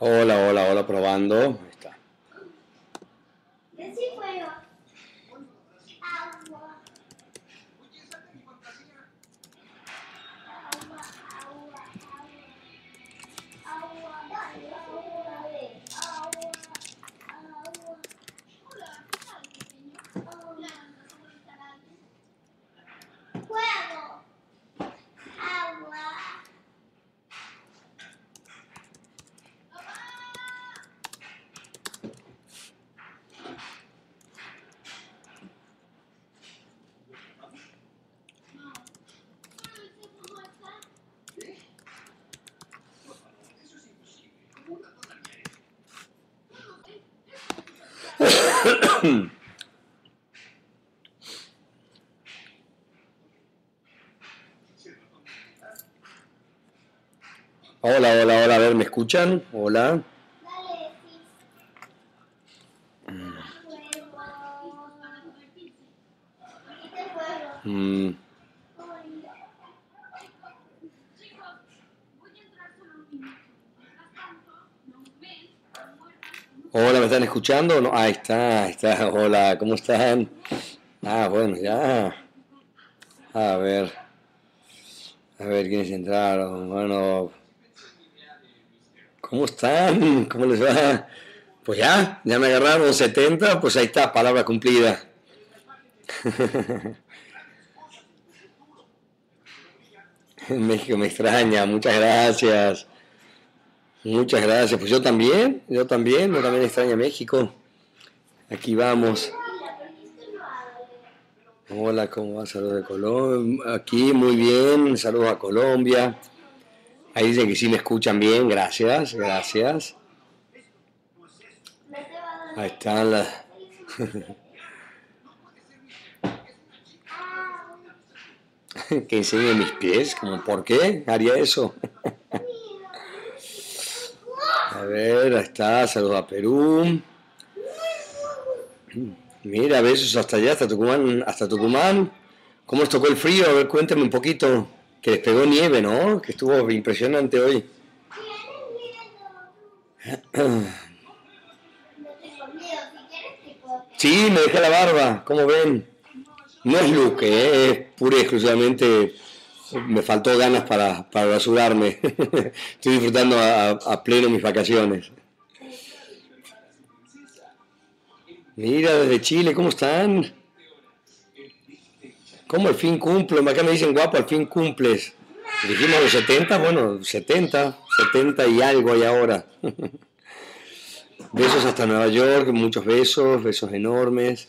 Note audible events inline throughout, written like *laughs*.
Hola, hola, hola, probando. Ahí está. Decí fuego. Agua. Agua, agua, agua. Agua, agua, agua. Agua, agua. Fuego. Agua. Hola, hola, hola, a ver, ¿me escuchan? Hola. Mm, Hola, ¿me están escuchando? No, ahí está, ahí está. Hola, ¿cómo están? Ah, bueno, ya. A ver. A ver quiénes entraron. Bueno. ¿Cómo están? *laughs* ¿Cómo les va? Pues ya, ya me agarraron 70, pues ahí está, palabra cumplida. *laughs* México me extraña, muchas gracias. Muchas gracias. Pues yo también, yo también, yo también extraño a México. Aquí vamos. Hola, ¿cómo va? Saludos de Colombia. Aquí, muy bien, saludos a Colombia. Ahí dicen que sí me escuchan bien, gracias, gracias. Ahí están las... *laughs* que enseñe mis pies, como, ¿por qué haría eso? A ver, ahí está, saludos a Perú. Mira, besos hasta allá, hasta Tucumán, hasta Tucumán. ¿Cómo les tocó el frío? A ver, cuéntame un poquito. Que les pegó nieve, ¿no? Que estuvo impresionante hoy. Sí, me dejé la barba, ¿cómo ven? No es look, ¿eh? es pura y exclusivamente. Me faltó ganas para, para rasurarme. *laughs* Estoy disfrutando a pleno mis vacaciones. Mira, desde Chile, ¿cómo están? ¿Cómo al fin cumplo? Acá me dicen guapo, al fin cumples. Dijimos los 70, bueno, 70, 70 y algo hay ahora. *laughs* Besos hasta Nueva York, muchos besos, besos enormes.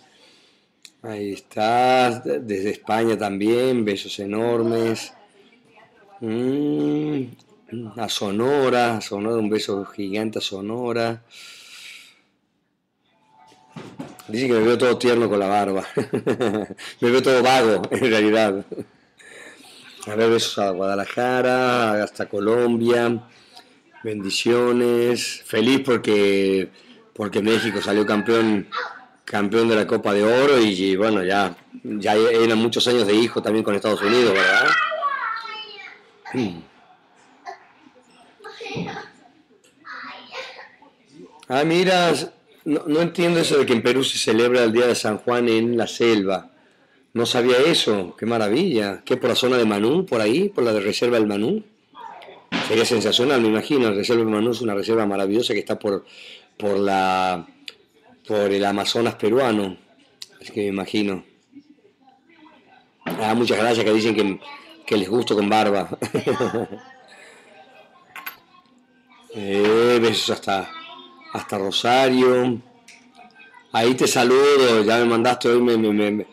Ahí está, desde España también, besos enormes. Mm, a Sonora, a Sonora, un beso gigante a Sonora. Dice que me veo todo tierno con la barba. *laughs* me veo todo vago, *laughs* en realidad. A ver, besos a Guadalajara, hasta Colombia. Bendiciones. Feliz porque, porque México salió campeón, campeón de la Copa de Oro y, y bueno, ya, ya eran muchos años de hijo también con Estados Unidos, ¿verdad? Mm. Ah, mira, no, no entiendo eso de que en Perú se celebra el Día de San Juan en la selva. No sabía eso, qué maravilla. ¿Qué por la zona de Manú, por ahí, por la de Reserva del Manú? Sería sensacional, me imagino. La Reserva del Manú es una reserva maravillosa que está por, por, la, por el Amazonas peruano. Es que me imagino. Ah, muchas gracias que dicen que, les gusto con barba. *laughs* Eh, besos hasta, hasta Rosario. Ahí te saludo, ya me mandaste hoy,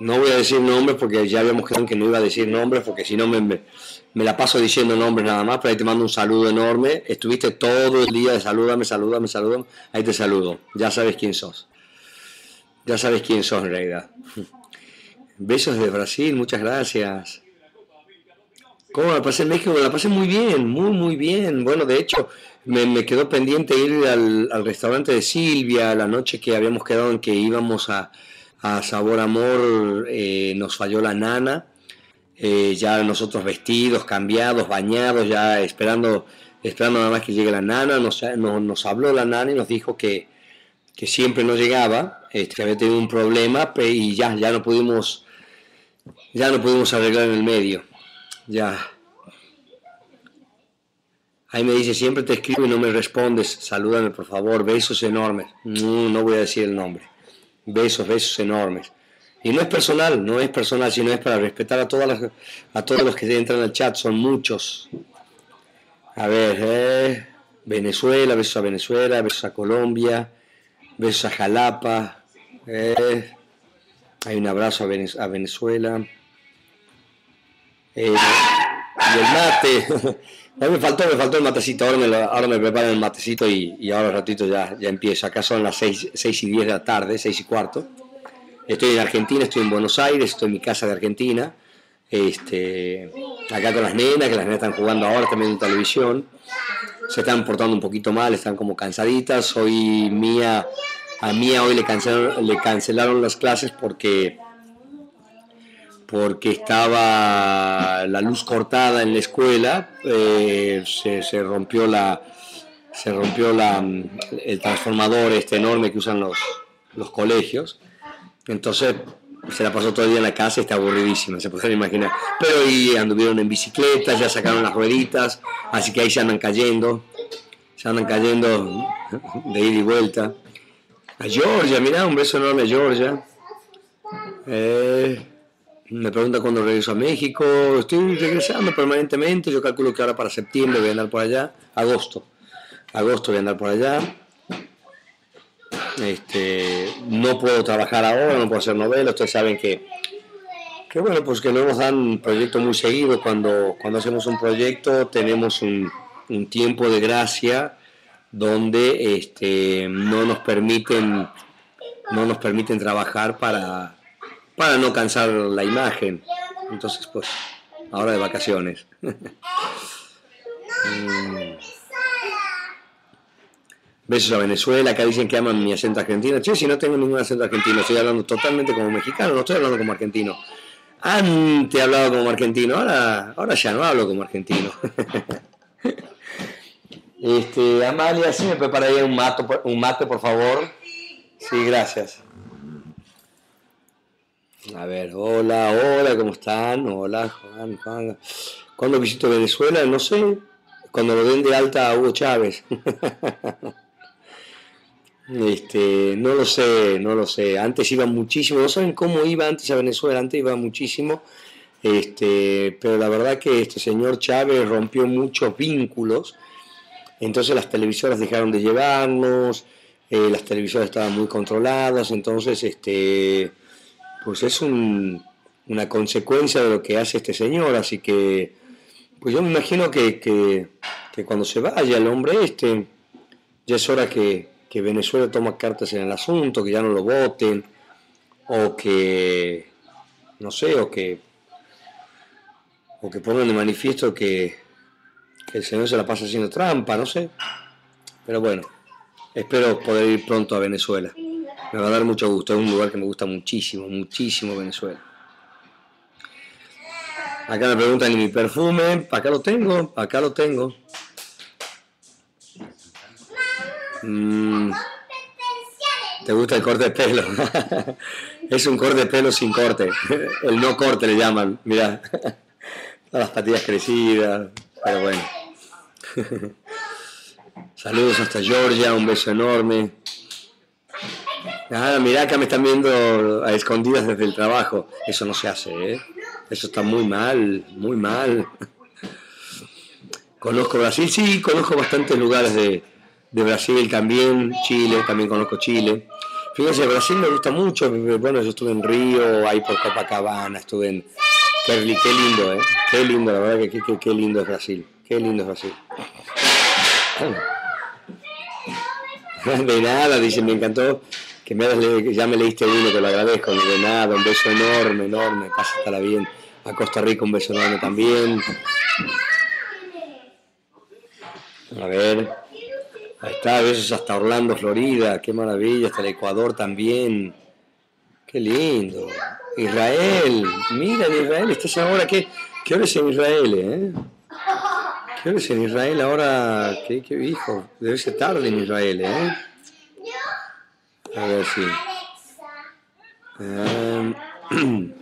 no voy a decir nombres porque ya habíamos quedado que no iba a decir nombres porque si no me la paso diciendo nombres nada más, pero ahí te mando un saludo enorme. Estuviste todo el día de salúdame, salúdame, salúdame. Ahí te saludo, ya sabes quién sos. Ya sabes quién sos en realidad. Besos de Brasil, muchas gracias. ¿Cómo la pasé en México? La pasé muy bien, muy, muy bien. Bueno, de hecho, me, quedó pendiente ir al, restaurante de Silvia la noche que habíamos quedado en que íbamos a, a Sabor Amor, eh, nos falló la nana. Eh, ya nosotros vestidos, cambiados, bañados, ya esperando esperando nada más que llegue la nana, nos, nos, nos habló la nana y nos dijo que, que siempre no llegaba, este, que había tenido un problema y ya, ya no pudimos, ya no pudimos arreglar en el medio, ya. Ahí me dice, siempre te escribo y no me respondes, salúdame por favor, besos enormes. No, voy a decir el nombre. Besos, besos enormes. Y no es personal, no es personal, sino es para respetar a, todas las, a todos los que entran al chat, son muchos. A ver, eh, Venezuela, besos a Venezuela, besos a Colombia, besos a Jalapa. eh, hay un abrazo a Venezuela. Eh, y el mate. *laughs* Me faltó, me faltó el matecito. Ahora me, lo- preparan el matecito y, y ahora ratito ya, ya empiezo. Acá son las 6, y 10 de la tarde, 6 y cuarto. Estoy en Argentina, estoy en Buenos Aires, estoy en mi casa de Argentina. Este, acá con las nenas, que las nenas están jugando ahora también en televisión. Se están portando un poquito mal, están como cansaditas. Hoy Mía, a Mía hoy le cancelaron, le cancelaron las clases porque porque estaba la luz cortada en la escuela, eh, se, se rompió la se rompió la, el transformador este enorme que usan los, los colegios. Entonces se la pasó todo el día en la casa y está aburridísima, se pueden imaginar. Pero ahí anduvieron en bicicleta, ya sacaron las rueditas, así que ahí se andan cayendo, se andan cayendo de ida y vuelta. A Georgia, mirá, un beso enorme a Georgia. Eh, me pregunta cuándo regreso a México. Estoy regresando permanentemente. Yo calculo que ahora para septiembre voy a andar por allá. Agosto. Agosto voy a andar por allá. Este, no puedo trabajar ahora, no puedo hacer novelas. Ustedes saben que, que bueno, pues que no nos dan proyectos muy seguidos. Cuando, cuando hacemos un proyecto tenemos un, un tiempo de gracia donde este, no nos permiten no nos permiten trabajar para, para no cansar la imagen. Entonces, pues, ahora de vacaciones. *laughs* Mm. Besos a Venezuela, acá dicen que aman mi acento argentino. Che, si no tengo ningún acento argentino, estoy hablando totalmente como mexicano, no estoy hablando como argentino. Antes hablaba como argentino, ahora, ahora ya no hablo como argentino. *laughs* Este, Amalia, ¿sí me prepararía un, mato, un mate, por favor? Sí, gracias. A ver, hola, hola, ¿cómo están? Hola, Juan, Juan. ¿Cuándo visito Venezuela? No sé. Cuando lo den de alta a Hugo Chávez. *laughs* Este, no lo sé, no lo sé. Antes iba muchísimo, no saben cómo iba antes a Venezuela, antes iba muchísimo. Este, pero la verdad que este señor Chávez rompió muchos vínculos. Entonces las televisoras dejaron de llevarnos, eh, las televisoras estaban muy controladas, entonces este, pues es un, una consecuencia de lo que hace este señor, así que pues yo me imagino que, que, cuando se vaya el hombre este, ya es hora que, que Venezuela toma cartas en el asunto, que ya no lo voten, o que, no sé, o que, o que pongan de manifiesto que, que el señor se la pasa haciendo trampa, no sé. Pero bueno, espero poder ir pronto a Venezuela. Me va a dar mucho gusto, es un lugar que me gusta muchísimo, muchísimo Venezuela. Acá me preguntan, ¿y mi perfume? Acá lo tengo, acá lo tengo. Mm, ¿Te gusta el corte de pelo? *laughs* es un corte de pelo sin corte. *laughs* El no corte le llaman, mira. *laughs* Todas las patillas crecidas, pero bueno. Saludos hasta Georgia, un beso enorme. Ah, mira, acá me están viendo a escondidas desde el trabajo. Eso no se hace, ¿eh? Eso está muy mal, muy mal. Conozco Brasil, sí, conozco bastantes lugares de, de Brasil también, Chile, también conozco Chile. Fíjense, Brasil me gusta mucho. Bueno, yo estuve en Río, ahí por Copacabana, estuve en. Qué, qué lindo, ¿eh? Qué lindo, la verdad que qué, qué, qué lindo es Brasil. Qué lindo es Brasil. *laughs* De nada, dice, me encantó que me ya me leíste uno, te lo agradezco. De nada, un beso enorme, enorme. Pásatela bien. A Costa Rica un beso enorme también. A ver. Ahí está, besos hasta Orlando, Florida. Qué maravilla. Hasta el Ecuador también. Qué lindo. Israel. Mira, Israel estás ahora. ¿Qué, qué hora es en Israel, eh? ¿Qué hora es en Israel ahora? ¿Qué, qué hijo? Debe ser tarde en Israel, ¿eh? A ver si. Vale. *clears throat*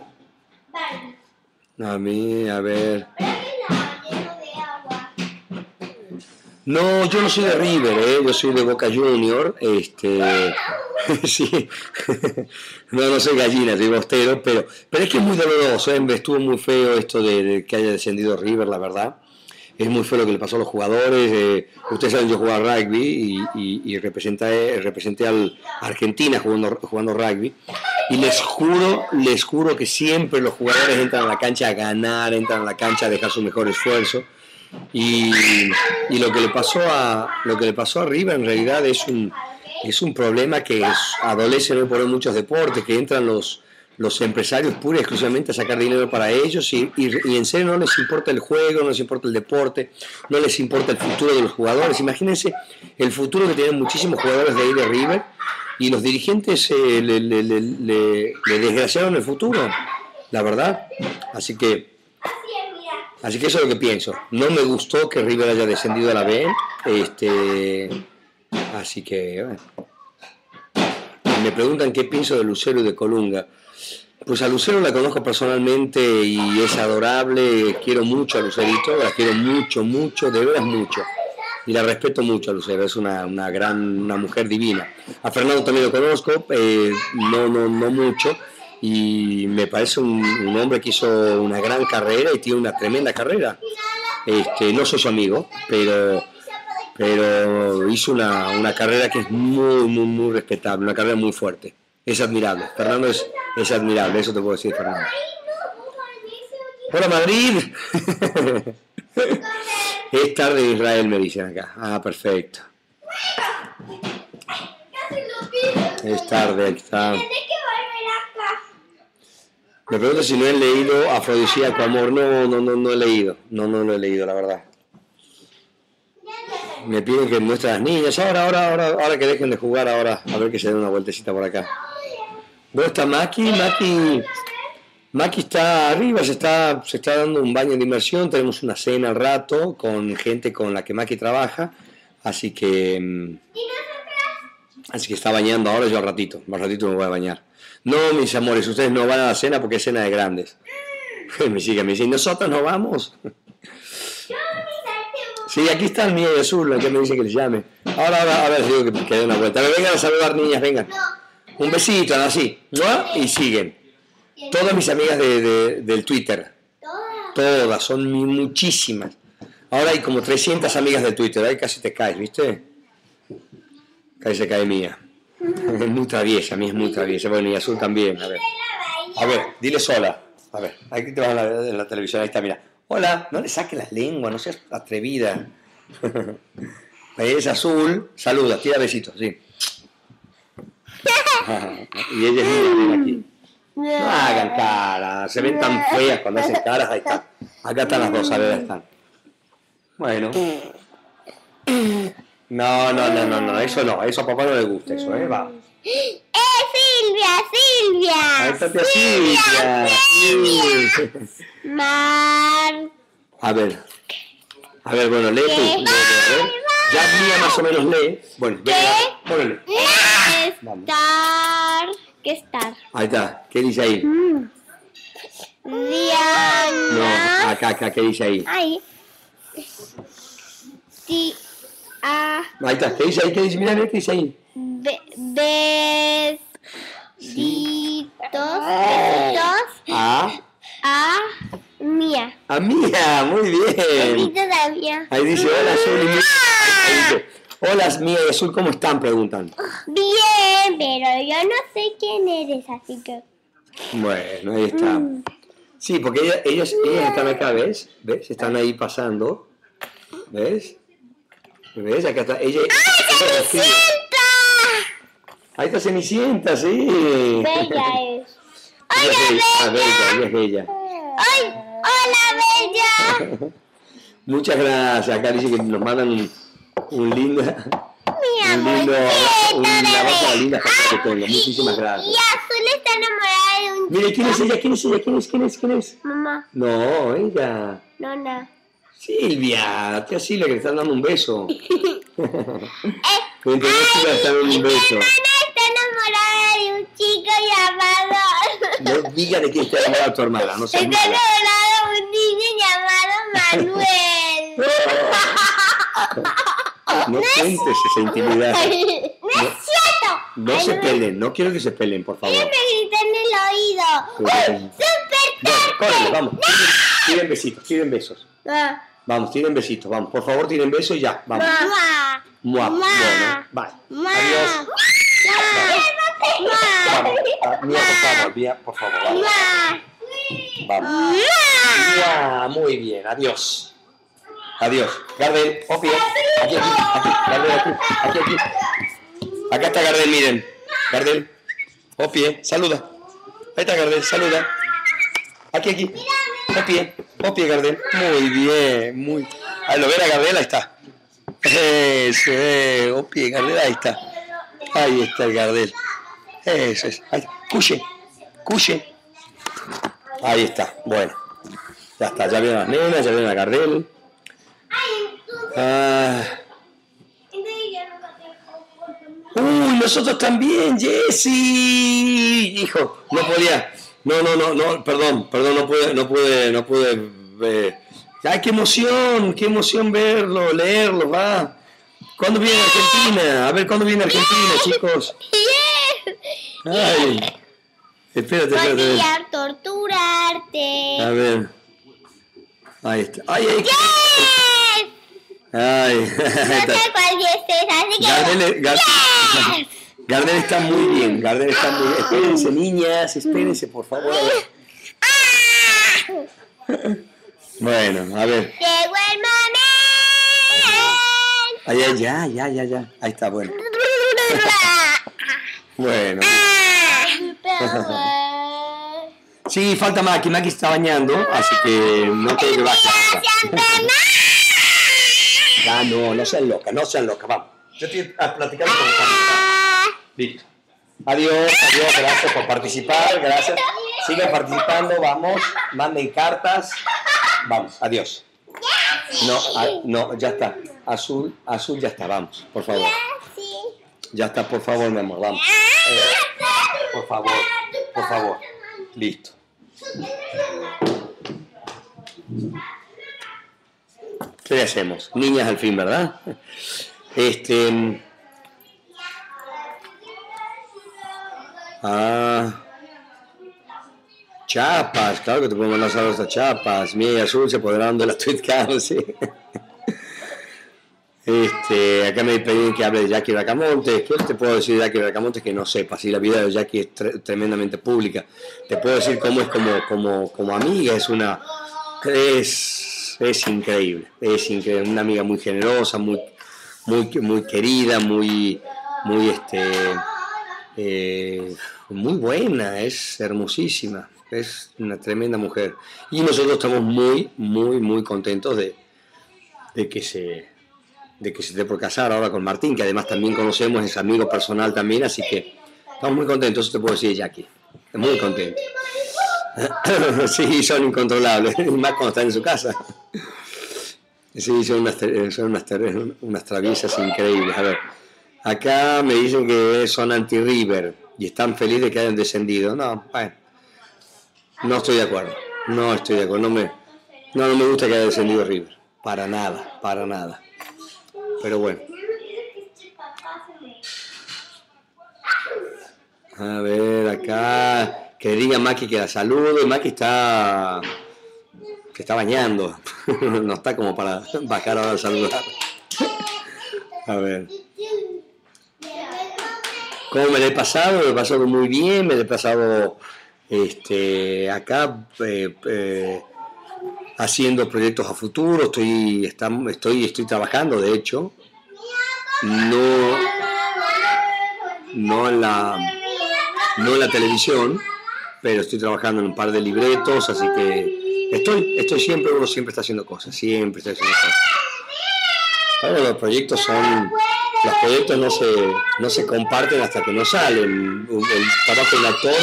a mí, a ver. No, yo no soy de River, ¿eh? yo soy de Boca Junior. Este, *laughs* sí, *laughs* no, no soy gallina, soy bostero, pero, pero es que es muy doloroso, ¿eh? estuvo muy feo esto de que haya descendido River, la verdad. Es muy feo lo que le pasó a los jugadores. eh, ustedes saben, yo jugaba rugby y, y, y representé, representé al a Argentina jugando, jugando rugby. Y les juro, les juro que siempre los jugadores entran a la cancha a ganar, entran a la cancha a dejar su mejor esfuerzo. Y, y lo que le pasó a lo que le pasó a en realidad es un es un problema que es- adolece por muchos deportes, que entran los los empresarios pura y exclusivamente a sacar dinero para ellos y, y- en serio no les importa el juego, no les importa el deporte, no les importa el futuro de los jugadores. Imagínense el futuro que tienen muchísimos jugadores de ahí de River y los dirigentes eh, le, desgraciaron el futuro, la verdad. Así que. Así que eso es lo que pienso. No me gustó que River haya descendido a la B. Este, así que, bueno. Me preguntan qué pienso de Lucero y de Colunga. Pues a Lucero la conozco personalmente y es adorable. Quiero mucho a Lucerito, la quiero mucho, mucho, de veras mucho. Y la respeto mucho a Lucero, es una, una gran, una mujer divina. A Fernando también lo conozco, eh, no, no, no mucho, y me parece un, un hombre que hizo una gran carrera y tiene una tremenda carrera. Este, no soy su amigo, pero, pero hizo una, una carrera que es muy, muy, muy respetable, una carrera muy fuerte. Es admirable. Fernando es, admirable, eso te puedo decir, Fernando. Hola Madrid. *laughs* es tarde Israel, me dicen acá. Ah, perfecto. Es tarde, está. Me pregunto si no he leído Afrodisíaco Amor. No, no, no, no he leído. No, no lo he leído, la verdad. Me piden que las niñas. Ahora, ahora, ahora, ahora que dejen de jugar, ahora, a ver que se den una vueltecita por acá. ¿Dónde está Maki? Maki, Maki está arriba, se está, se está dando un baño de inmersión. Tenemos una cena al rato con gente con la que Maki trabaja. Así que, mm, así que está bañando ahora yo al ratito. Al ratito me voy a bañar. No, mis amores, ustedes no van a la cena porque es cena de grandes. *laughs* Me sigue, me dice, ¿nosotros no vamos? Sí, aquí está el mío de azul, que me dice que les llame. Ahora, ahora, a ver, digo que, que dé una vuelta. Vengan a saludar, niñas, vengan. Un besito, así. ¿no? Y siguen. Todas mis amigas de, de- del Twitter. Todas. Son muchísimas. Ahora hay como 300 amigas de Twitter, ahí casi te caes, ¿viste? Casi se cae mía. Es muy traviesa, mía es muy traviesa. Bueno, y azul también, a ver. A ver, dile sola. A ver, aquí te vas en la, en la televisión, ahí está, mira. Hola, no le saques la lengua, no seas atrevida. *laughs* Ahí es azul, saluda, tira besitos, sí. *laughs* y ella es mía, mira aquí. No *laughs* hagan caras, se ven tan feas cuando hacen caras, ahí están. Acá están las dos, a ver, están. Bueno. No, no, no, no, no, eso no, eso a papá no le gusta, eso, ¿eh? Va. ¡Eh, Silvia, Silvia! Ahí está tía Silvia. Sí. Mar. A ver. A ver, bueno, lee tú. lee, lee, a ver. Ya Mía más o menos lee. Bueno, ponele. Vamos. Estar. ¿Qué estar? Ahí está. ¿Qué dice ahí? No, Diana. acá, acá, ¿qué dice ahí? Ahí. Ti. A. Ahí está. ¿Qué dice ahí? ¿Qué dice? Mira, ¿qué dice ahí? Be, besitos. Besitos. A. A. Mía. A Mía, muy bien. Ahí dice, hola, Azul y Mía. Ahí dice, hola, Mía y Azul, ¿cómo están? Preguntan. Bien, pero yo no sé quién eres, así que. Bueno, ahí está. Sí, porque ella- ellas, ellas están acá, ¿ves? ¿Ves? Están ahí pasando. ¿Ves? ¿Ves? Acá está. Ella, ella- Ahí está Cenicienta, sí. Bella es. Ella es bella. Bella, ella. ¡Ay! ¡Hola, Bella! *laughs* Muchas gracias. Acá dice que nos mandan un, un lindo, Mi un lindo, amorcito un de abrazo a la bebé. linda que tengo. Muchísimas Y gracias. Azul está enamorada de un Mire, ¿quién es ella? ¿Quién es ella? ¿Quién es? ¿Quién es? ¿Quién es? Mamá, No, ella. no, no. Silvia, tía Silvia, que le están dando un beso. *laughs* Mientras las chicas le están dando un beso. Ana está enamorada de un chico llamado... Diga de quién está enamorada tu hermana, no Está enamorada de un niño llamado *laughs* Manuel. No cuentes esa intimidad. No es cierto. No se peleen, no quiero que se peleen, por favor. Ella me grita en el oído. ¡Súper córrele, vamos. Tiren, besitos, tiren besos. tarde! Vamos, tiren besitos, vamos. Por favor, tiren besos y ya, vamos. Mua. Mua, bueno, bye. Adiós. Vamos, ah, Mía, por favor, por favor, vamos. Mua, muy bien, adiós. Adiós. Gardel, Opi, aquí, aquí, aquí, Gardel, aquí, aquí, aquí. Acá está Gardel, miren. Gardel, Opi, saluda. Ahí está Gardel, saluda. Aquí, aquí. Opi, Opi, Gardel. Muy bien, muy. Ahí lo ven a Gardel, ahí está. Eso, eh, Opi, Gardel, ahí está. Ahí está el Gardel. Eso es. Ahí. Cuye, cuye. Ahí está, bueno. Ya está, ya vieron las nenas, ya vieron a Gardel. Ah. Uy, nosotros también, Jessy. Hijo, no podía. No, no, no, no, perdón, perdón, no pude, no pude, no pude. eh. Ay, qué emoción, qué emoción verlo, leerlo, va. ¿Cuándo viene Argentina? A ver, ¿cuándo viene Argentina, chicos? Ay. Espérate, espérate. espérate. Podría torturarte. A ver. Ahí está. Ay, ay, Yes. ay. No sé cuál es así que... Gardel, Gar- Yes. *laughs* Gardel está muy bien, Gardel está muy bien. Espérense, niñas, espérense, por favor. Ah. Bueno, a ver. Llegó el momento. Ay, ay, ya, ya, ya, ya. Ahí está, bueno. Bueno. *laughs* Sí, falta Maki. Maki está bañando, así que no creo que. *laughs* Ya, no, no sean locas, no sean locas, vamos. Yo estoy ah, platicando con Maki. Listo. Adiós, adiós, gracias por participar, gracias. Sigan participando, vamos, manden cartas. Vamos, adiós. No, ah, no, ya está. Azul, azul ya está, vamos, por favor. Ya está, por favor, mi amor, vamos. Eh, por favor, por favor. Listo. ¿Qué le hacemos? Niñas al fin, ¿verdad? Este. Ah. Chapas, claro que te puedo mandar saludos a Chapas. Mía y Azul se apoderaron de la tweet card, sí. Este, acá me pedían que hable de Jackie Racamontes. ¿Qué te puedo decir de Jackie Racamontes que no sepa? Si la vida de Jackie es tre- tremendamente pública. Te puedo decir cómo es como, como, como amiga, es una. Es, es increíble, es increíble. Una amiga muy generosa, muy, muy, muy querida, muy, muy, este, eh, muy buena, es hermosísima, es una tremenda mujer. Y nosotros estamos muy, muy, muy contentos de, de que se de que se esté por casar ahora con Martín, que además también conocemos, es amigo personal también, así que estamos muy contentos, eso te puedo decir Jackie, muy contento. *coughs* Sí, son incontrolables, *laughs* más cuando están en su casa. Sí, son unas, son unas, unas traviesas increíbles. A ver, acá me dicen que son anti-River y están felices de que hayan descendido. No, bueno, no estoy de acuerdo. No estoy de acuerdo. No me, no, no me gusta que haya descendido River. Para nada, para nada. Pero bueno. A ver, acá. Que diga Maki que la salude. Maki está. que está bañando. *laughs* no está como para bajar ahora a saludar. A ver. ¿Cómo me lo he pasado? Me lo he pasado muy bien, me lo he pasado este, acá eh, eh, haciendo proyectos a futuro, estoy, estoy, estoy trabajando, de hecho, no, no, en la, no en la televisión, pero estoy trabajando en un par de libretos, así que estoy, estoy siempre, uno siempre está haciendo cosas, siempre está haciendo cosas. Pero los proyectos son, los proyectos no se, no se comparten hasta que no salen. El trabajo del actor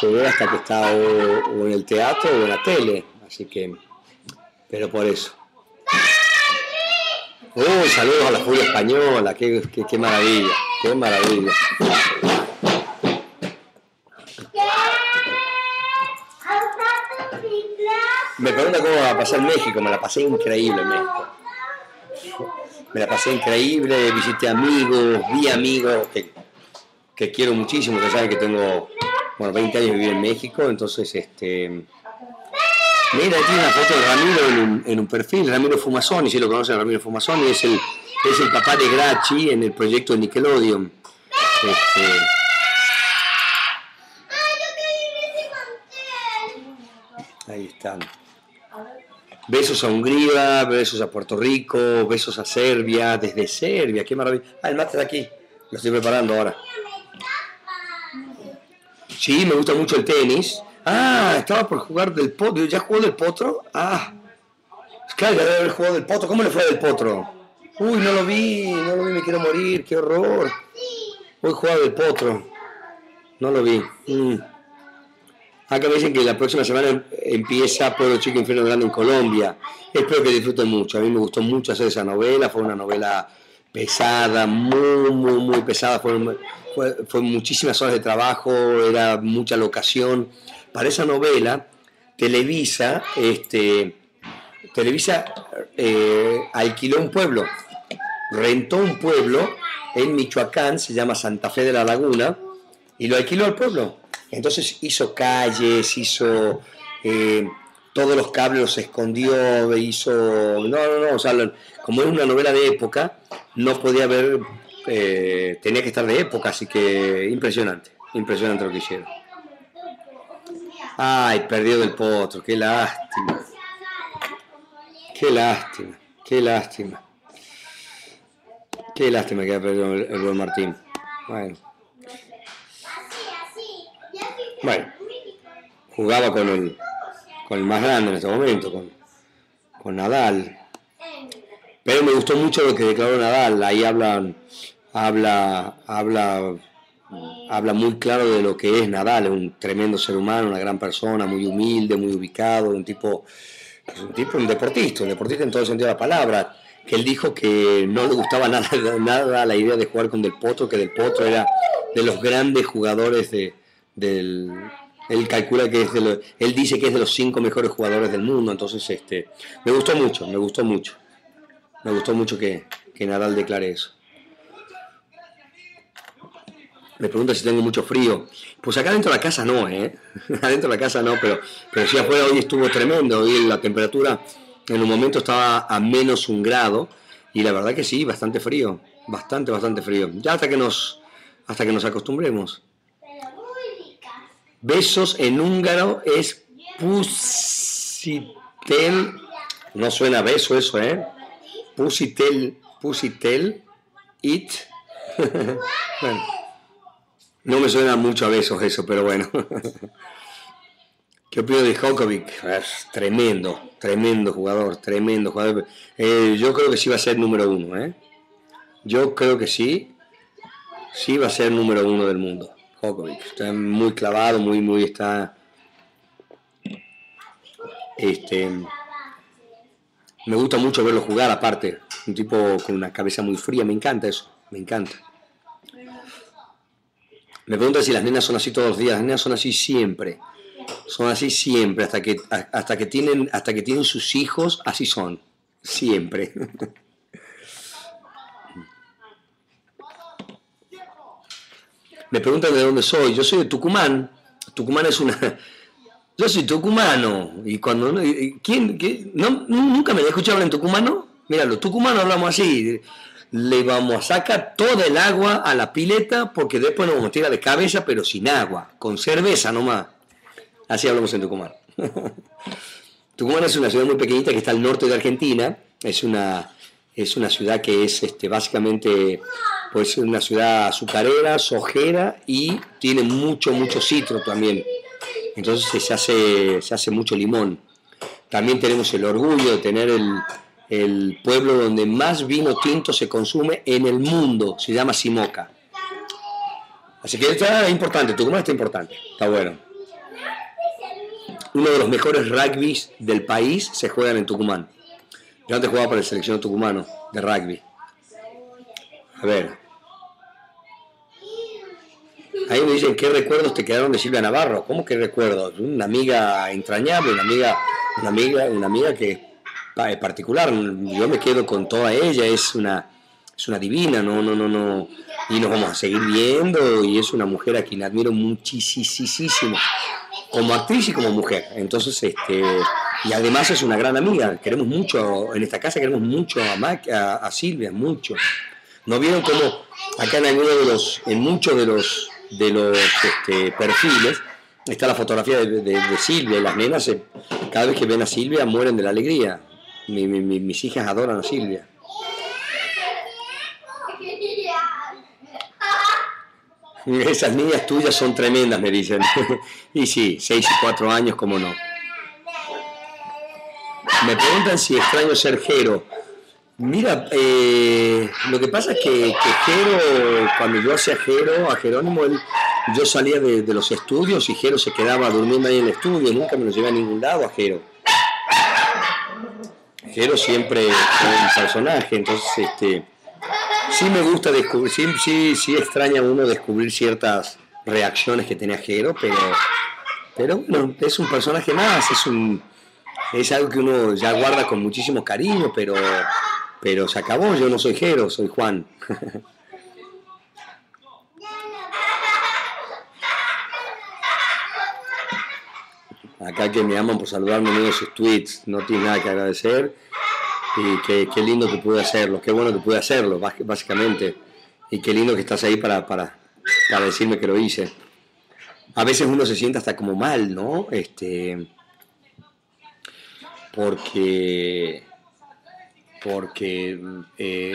se ve hasta que está o, o en el teatro o en la tele. Así que, pero por eso. Saludos a la Julia Española, qué, qué, qué maravilla, qué maravilla. Me pregunta cómo va a pasar en México, me la pasé increíble en México. Me la pasé increíble, visité amigos, vi amigos que, que quiero muchísimo, que saben que tengo bueno, 20 años viví en México, entonces este Mira, tiene una foto de Ramiro en un, en un perfil, Ramiro Fumasoni, si lo conocen, Ramiro Fumasoni, es el, es el papá de Grachi en el proyecto de Nickelodeon. Este, ahí están. Besos a Hungría, besos a Puerto Rico, besos a Serbia, desde Serbia, qué maravilla. Ah, el mate está aquí, lo estoy preparando ahora. Sí, me gusta mucho el tenis. Ah, estaba por jugar del potro. ¿Ya jugó del potro? Ah, claro, ya debe haber jugado del potro. ¿Cómo le fue del potro? Uy, no lo vi, no lo vi, me quiero morir, qué horror. Hoy jugado del potro. No lo vi. Mm. Acá me dicen que la próxima semana empieza Pueblo Chico Infierno Grande en Colombia. Espero que disfruten mucho. A mí me gustó mucho hacer esa novela. Fue una novela pesada, muy, muy, muy pesada. Fue, fue muchísimas horas de trabajo, era mucha locación para esa novela, Televisa, este, Televisa eh, alquiló un pueblo, rentó un pueblo en Michoacán, se llama Santa Fe de la Laguna, y lo alquiló al pueblo. Entonces hizo calles, hizo eh, todos los cables los escondió, hizo. No, no, no, o sea, como es una novela de época, no podía haber. Eh, tenía que estar de época, así que impresionante, impresionante lo que hicieron. Ay, perdió del potro, qué lástima. Qué lástima, qué lástima. Qué lástima que ha perdido el, el Martín. Bueno. Bueno, jugaba con el, con el más grande en este momento, con, con Nadal. Pero me gustó mucho lo que declaró Nadal. Ahí hablan, habla, habla habla muy claro de lo que es Nadal, es un tremendo ser humano, una gran persona, muy humilde, muy ubicado, un tipo, un tipo, un deportista, un deportista en todo sentido de la palabra, que él dijo que no le gustaba *laughs* nada, nada la idea de jugar con Del Potro, que Del Potro era de los grandes jugadores de, del... Él calcula que es de los, él dice que es de los cinco mejores jugadores del mundo, entonces este, me gustó mucho, me gustó mucho, me gustó mucho que, que Nadal declare eso. Me pregunta si tengo mucho frío. Pues acá dentro de la casa no, ¿eh? *laughs* Adentro de la casa no, pero, pero sí afuera hoy estuvo tremendo. Hoy la temperatura en un momento estaba a menos un grado y la verdad que sí, bastante frío. Bastante, bastante frío. Ya hasta que nos, hasta que nos acostumbremos. Besos en húngaro es pusitel. No suena beso eso, ¿eh? Pusitel, pusitel, it. *laughs* bueno. No me suena mucho a besos eso, pero bueno. *laughs* ¿Qué opino de Djokovic? Es tremendo, tremendo jugador, tremendo jugador. Eh, yo creo que sí va a ser número uno, ¿eh? Yo creo que sí, sí va a ser número uno del mundo. Djokovic está muy clavado, muy, muy está. Este. Me gusta mucho verlo jugar, aparte. Un tipo con una cabeza muy fría, me encanta eso, me encanta. Me preguntan si las nenas son así todos los días. Las nenas son así siempre. Son así siempre. Hasta que, hasta que, tienen, hasta que tienen sus hijos, así son. Siempre. *laughs* Me preguntan de dónde soy. Yo soy de Tucumán. Tucumán es una... Yo soy tucumano. Y cuando... ¿Quién? ¿No, ¿Nunca me he escuchado hablar en tucumano? Míralo, tucumano hablamos así le vamos a sacar toda el agua a la pileta porque después nos vamos a tirar de cabeza, pero sin agua, con cerveza nomás. Así hablamos en Tucumán. *laughs* Tucumán es una ciudad muy pequeñita que está al norte de Argentina. Es una, es una ciudad que es este, básicamente pues, una ciudad azucarera, sojera y tiene mucho, mucho citro también. Entonces se hace, se hace mucho limón. También tenemos el orgullo de tener el, el pueblo donde más vino tinto se consume en el mundo, se llama Simoca. Así que está importante, Tucumán está importante, está bueno. Uno de los mejores rugbys del país se juegan en Tucumán. Yo antes jugaba para el seleccionado tucumano de rugby. A ver. Ahí me dicen qué recuerdos te quedaron de Silvia Navarro. ¿Cómo que recuerdos? Una amiga entrañable, una amiga, una amiga, una amiga que particular. Yo me quedo con toda ella. Es una, es una divina. No, no, no, no. Y nos vamos a seguir viendo. Y es una mujer a quien admiro muchísimo como actriz y como mujer. Entonces, este, y además es una gran amiga. Queremos mucho, en esta casa queremos mucho a, a, Silvia, mucho. ¿No vieron cómo acá en alguno de los, en muchos de los, de los este, perfiles está la fotografía de, Silvia y las nenas cada vez que ven a Silvia mueren de la alegría. Mis hijas adoran a Silvia. *laughs* Esas niñas tuyas son tremendas, me dicen. *laughs* y sí, 6 y 4 años, cómo no. Me preguntan si extraño ser Jero. Mira, eh, lo que pasa es que, Jero, cuando yo hacía Jero, a Jerónimo, yo salía de, los estudios y Jero se quedaba durmiendo ahí en el estudio, nunca me lo llevé a ningún lado a Jero. Jero siempre fue un personaje, entonces este, sí me gusta descubrir, sí, sí, sí extraña uno descubrir ciertas reacciones que tenía Jero, pero, pero bueno, es un personaje más, es un es algo que uno ya guarda con muchísimo cariño, pero, pero se acabó, yo no soy Jero, soy Juan. *laughs* Acá que me aman por saludarme en sus tweets, no tiene nada que agradecer. Y qué, qué, lindo que pude hacerlo, qué bueno que pude hacerlo, básicamente, y qué lindo que estás ahí para, para, para decirme que lo hice. A veces uno se siente hasta como mal, ¿no? Este, porque, porque eh,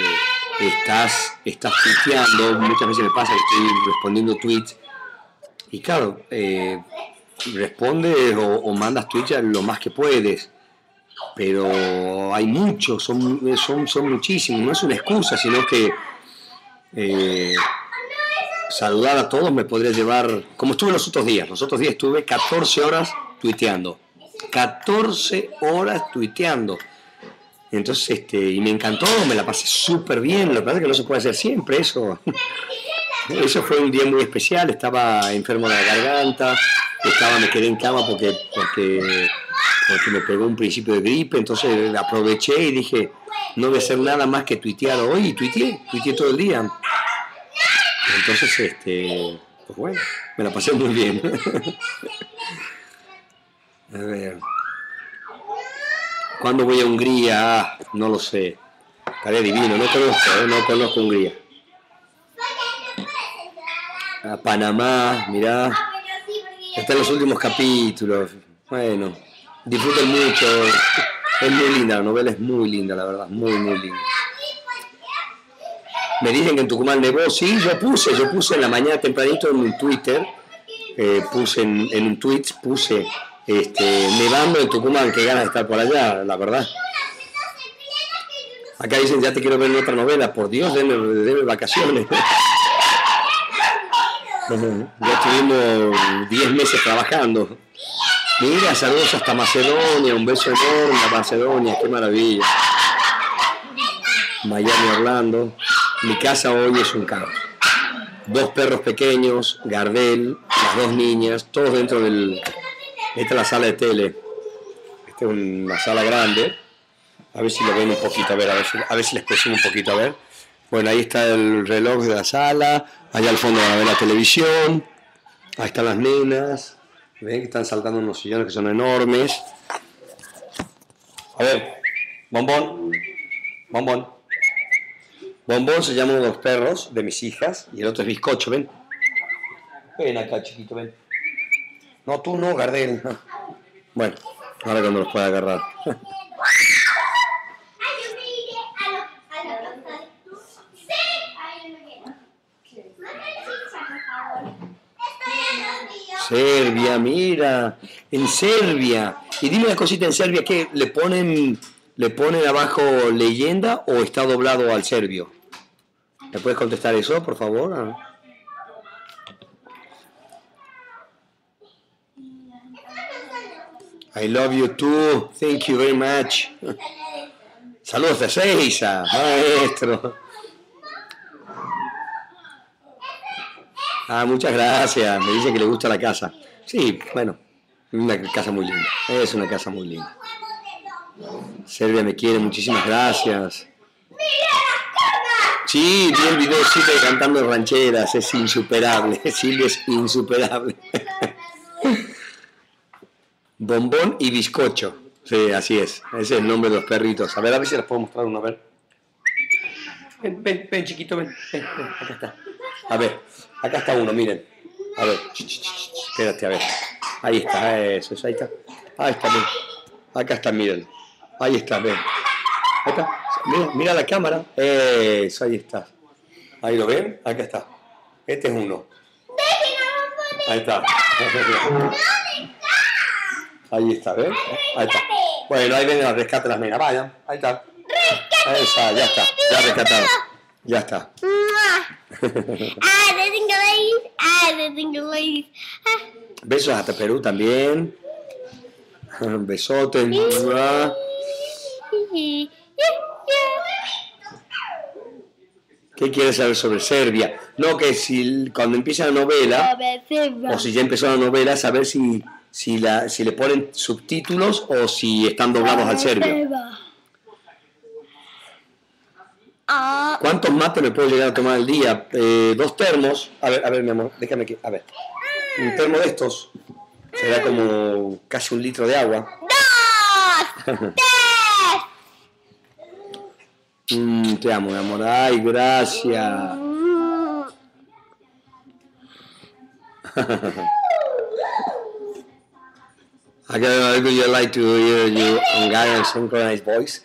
estás, estás tuiteando, muchas veces me pasa que estoy respondiendo tweets, y claro, eh, respondes o, mandas tweets lo más que puedes pero hay muchos, son, son, son muchísimos, no es una excusa, sino que eh, saludar a todos me podría llevar, como estuve los otros días, los otros días estuve 14 horas tuiteando, 14 horas tuiteando. Entonces, este, y me encantó, me la pasé súper bien, lo que pasa es que no se puede hacer siempre eso. *laughs* Eso fue un día muy especial, estaba enfermo de la garganta, estaba, me quedé en cama porque, porque porque me pegó un principio de gripe, entonces aproveché y dije, no voy a hacer nada más que tuitear hoy, y tuiteé, tuiteé todo el día. Entonces, este, pues bueno, me la pasé muy bien. *laughs* a ver. ¿Cuándo voy a Hungría? Ah, no lo sé. Estaría divino, no conozco, ¿eh? no conozco Hungría. A Panamá, mirá. Están los últimos capítulos. Bueno, disfruten mucho. Es muy linda, la novela es muy linda, la verdad, muy, muy linda. Me dicen que en Tucumán nevó, sí, yo puse, yo puse en la mañana tempranito en un Twitter, eh, puse en, un tweet, puse este, nevando en Tucumán, que ganas de estar por allá, la verdad. Acá dicen, ya te quiero ver en otra novela, por Dios, denme, vacaciones. *laughs* ya estuvimos 10 meses trabajando. Mira, saludos hasta Macedonia, un beso enorme a Macedonia, qué maravilla. Miami, Orlando. Mi casa hoy es un caos. Dos perros pequeños, Gardel, las dos niñas, todos dentro del... Esta es la sala de tele. Esta es una sala grande. A ver si lo ven un poquito, a ver, a ver si, a ver si les presumo un poquito, a ver. Bueno, ahí está el reloj de la sala. Allá al fondo van a ver la televisión. Ahí están las nenas. Ven que están saltando unos sillones que son enormes. A ver, bombón, bombón. Bombón se llama uno de los perros de mis hijas y el otro es bizcocho, ven. Ven acá, chiquito, ven. No, tú no, Gardel. *laughs* Bueno, ahora cuando los pueda agarrar. *laughs* Serbia, mira, en Serbia. Y dime una cosita en Serbia, ¿qué le ponen, le ponen abajo leyenda o está doblado al serbio? ¿Me puedes contestar eso, por favor? I love you too. Thank you very much. Saludos de Seiza, maestro. Ah, muchas gracias. Me dice que le gusta la casa. Sí, bueno, una casa muy linda. Es una casa muy linda. Serbia me quiere, muchísimas gracias. Sí, vi el video de Silvia cantando rancheras, es insuperable. *laughs* Silvia es insuperable. *laughs* Bombón y bizcocho. Sí, así es. Ese es el nombre de los perritos. A ver, a ver si les puedo mostrar uno, a ver. Ven, ven, ven, chiquito, ven, ven, ven, acá está. A ver, acá está uno, miren. A ver, espérate, a ver. Ahí está, eso, ahí está. Ahí está. Acá está, miren. Ahí está, ven. Ahí está. Mira, mira la cámara. Eso, ahí está. Ahí lo ven, acá está. Este es uno. Ahí está. Ahí está, ¿ven? Ahí está. Bueno, ahí vienen a rescate las nenas. Vayan, ahí está. Esa, ya está. Ya rescataron. Ya está. Ah, inglés. Ah, inglés. Besos hasta Perú también. Besotes. ¿Qué quieres saber sobre Serbia? No, que si cuando empieza la novela, o si ya empezó la novela, saber si, si, la, si le ponen subtítulos o si están doblados al serbio. Ah, ¿Cuántos mates me puedo llegar a tomar al día? Eh, dos termos. A ver, a ver, mi amor, déjame que. A ver. Un termo de estos será como casi un litro de agua. dos, *laughs* tres. Mm, te amo, mi amor. Ay, gracias. Okay, would you like to hear your Hungarian synchronized voice?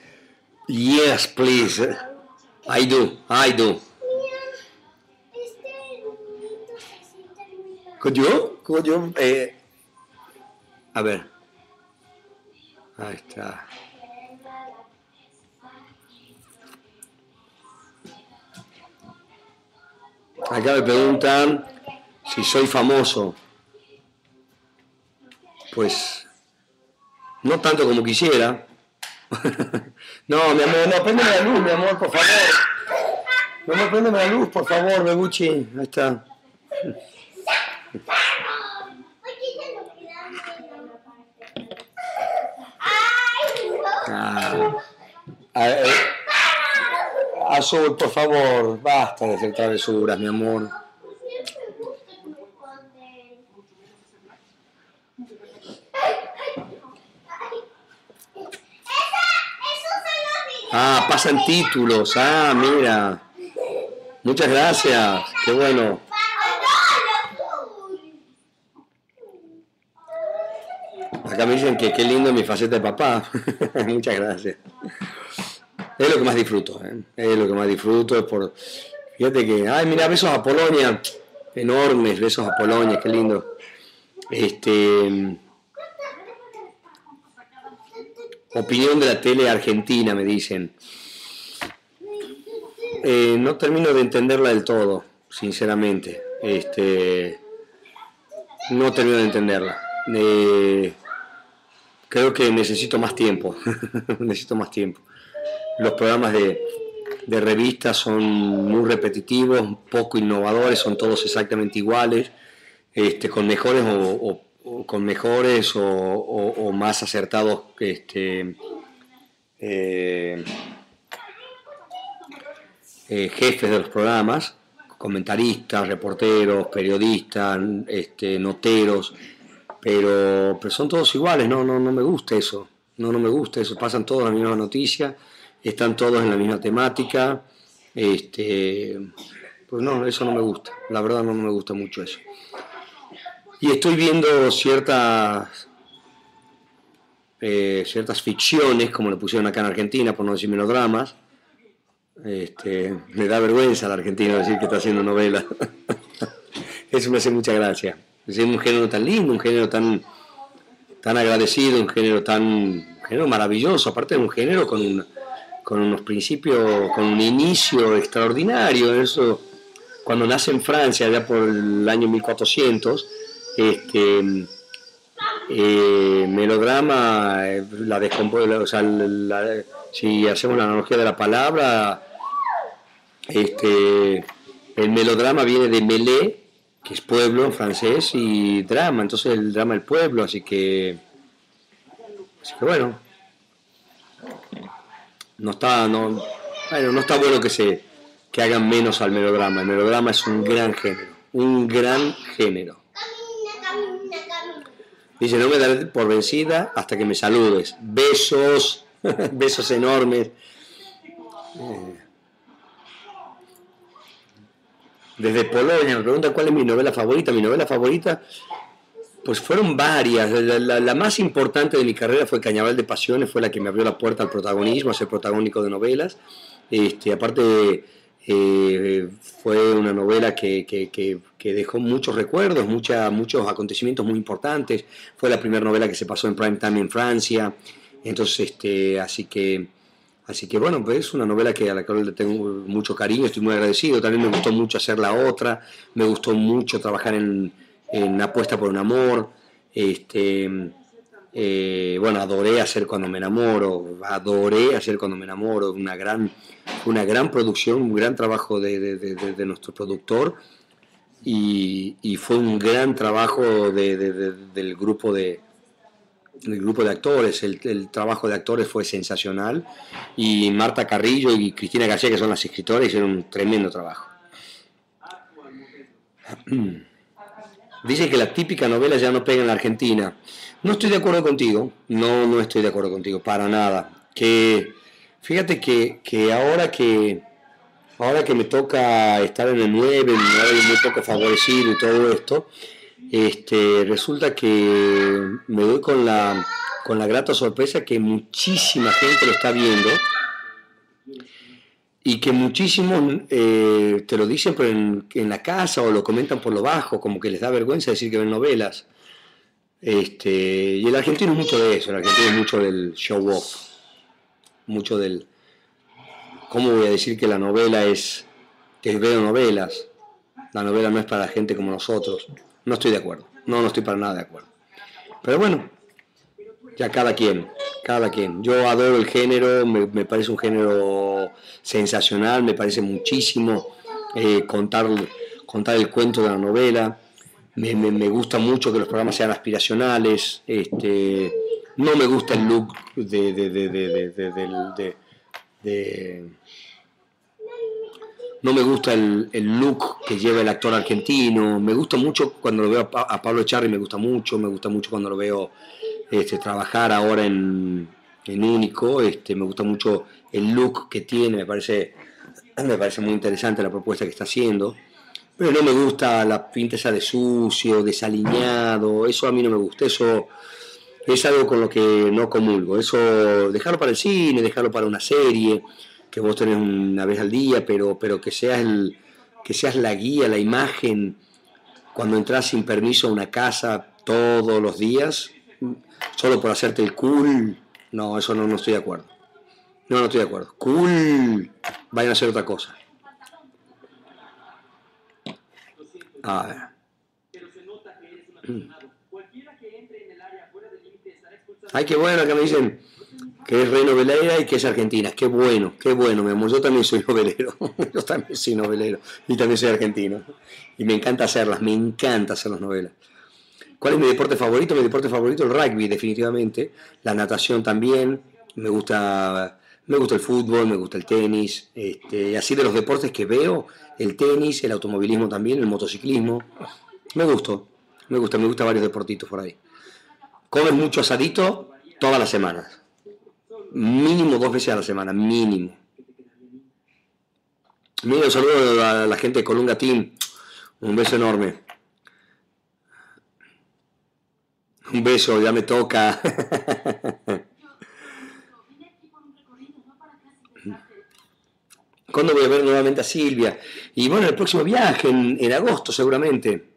Yes, please. I do, I do. Could you? Could you? Eh, a ver. Ahí está. Acá me preguntan si soy famoso. Pues no tanto como quisiera. *laughs* no, mi amor, no, préndeme la luz, mi amor, por favor. Mi amor, préndeme la luz, por favor, Bebuchi. Ahí está. Ah. Ah, eh, Azul, por favor, basta de hacer travesuras, mi amor. Ah, pasan títulos. Ah, mira. Muchas gracias. Qué bueno. Acá me dicen que qué lindo mi faceta de papá. *laughs* Muchas gracias. Es lo que más disfruto. ¿eh? Es lo que más disfruto. Es por... Fíjate que, ay, mira, besos a Polonia. Enormes besos a Polonia, qué lindo. Este. Opinión de la tele argentina, me dicen. Eh, no termino de entenderla del todo, sinceramente. Este, no termino de entenderla. Eh, creo que necesito más tiempo. *laughs* necesito más tiempo. Los programas de, de revistas son muy repetitivos, poco innovadores, son todos exactamente iguales, este, con mejores o, o- con mejores o, más acertados este, eh, eh, jefes de los programas, comentaristas, reporteros, periodistas, este, noteros, pero, son todos iguales, no, no, no me gusta eso, no, no me gusta eso, pasan todos la misma noticia, están todos en la misma temática, este, pues no, eso no me gusta, la verdad no me gusta mucho eso. Y estoy viendo ciertas eh, ciertas ficciones, como le pusieron acá en Argentina, por no decir melodramas. Este, me da vergüenza al argentino decir que está haciendo novela. *laughs* Eso me hace mucha gracia. Es un género tan lindo, un género tan, tan agradecido, un género tan un género maravilloso, aparte de un género con, un- con unos principios, con un inicio extraordinario. Eso, cuando nace en Francia, ya por el año 1400, este, melodrama, eh, la o sea, si hacemos la analogía de la palabra, este, el melodrama viene de melé, que es pueblo en francés, y drama, entonces el drama del pueblo, así que, así que bueno, no está, no, bueno, no está bueno que se que hagan menos al melodrama. El melodrama es un gran género, un gran género. Dice, no me daré por vencida hasta que me saludes. Besos, *laughs* besos enormes. Eh. Desde Polonia me pregunta cuál es mi novela favorita. Mi novela favorita, pues fueron varias. La más importante de mi carrera fue Cañaval de Pasiones, fue la que me abrió la puerta al protagonismo, a ser protagónico de novelas. Este, aparte, eh, fue una novela que, que- que- dejó muchos recuerdos, mucha- muchos acontecimientos muy importantes. Fue la primera novela que se pasó en prime time en Francia. Entonces, este, así que, así que bueno, pues es una novela que a la cual le tengo mucho cariño, estoy muy agradecido. También me gustó mucho hacer la otra, me gustó mucho trabajar en, en Apuesta por un Amor. Este, eh, bueno, adoré hacer cuando me enamoro, adoré hacer cuando me enamoro, una gran, una gran producción, un gran trabajo de, nuestro productor y, fue un gran trabajo de- de- de- del grupo de del grupo de actores, el, el trabajo de actores fue sensacional y Marta Carrillo y Cristina García, que son las escritoras, hicieron un tremendo trabajo. *clears throat* Dice que la típica novela ya no pega en la Argentina. No estoy de acuerdo contigo, no, no estoy de acuerdo contigo, para nada. Que fíjate que, que ahora que ahora que me toca estar en el 9, me voy muy poco favorecido y todo esto, este, resulta que me doy con la, con la grata sorpresa que muchísima gente lo está viendo y que muchísimos eh, te lo dicen pero en, en la casa o lo comentan por lo bajo, como que les da vergüenza decir que ven novelas. Este, y el argentino es mucho de eso, el argentino es mucho del show off, mucho del... ¿Cómo voy a decir que la novela es que veo novelas? La novela no es para gente como nosotros. No estoy de acuerdo. No, no estoy para nada de acuerdo. Pero bueno, ya cada quien, cada quien. Yo adoro el género, me, me parece un género sensacional, me parece muchísimo eh, contar, contar el cuento de la novela. Me, me- me gusta mucho que los programas sean aspiracionales. Este, no me gusta el look de, de, de, de, no me gusta el, el look que lleva el actor argentino. Me gusta mucho cuando lo veo a Pablo Echarri, me gusta mucho. Me gusta mucho cuando lo veo este, trabajar ahora en, en Único. Este, me gusta mucho el look que tiene. Me parece, me parece muy interesante la propuesta que está haciendo. Pero no me gusta la pinta esa de sucio, desaliñado. Eso a mí no me gusta. Eso es algo con lo que no comulgo. Eso, dejarlo para el cine, dejarlo para una serie, que vos tenés una vez al día, pero, pero que seas el, que seas la guía, la imagen, cuando entras sin permiso a una casa todos los días, solo por hacerte el cool, no, eso no, no estoy de acuerdo. No, no estoy de acuerdo. Cool, vayan a hacer otra cosa. A ver. Ay, qué bueno que me dicen que es re novelera y que es argentina. Qué bueno, qué bueno, mi amor. Yo también soy novelero. *laughs* Yo también soy novelero. Y también soy argentino. Y me encanta hacerlas, me encanta hacer las novelas. ¿Cuál es mi deporte favorito? Mi deporte favorito el rugby, definitivamente. La natación también. Me gusta, me gusta el fútbol, me gusta el tenis. Este, así de los deportes que veo, el tenis, el automovilismo también, el motociclismo. Me gusta, me gusta, me gusta varios deportitos por ahí. Comes mucho asadito todas las semanas. Mínimo dos veces a la semana, mínimo. Mira, un saludo a la gente de Colunga Team. Un beso enorme. Un beso, ya me toca. *laughs* ¿Cuándo voy a ver nuevamente a Silvia? Y bueno, el próximo viaje, en, agosto seguramente.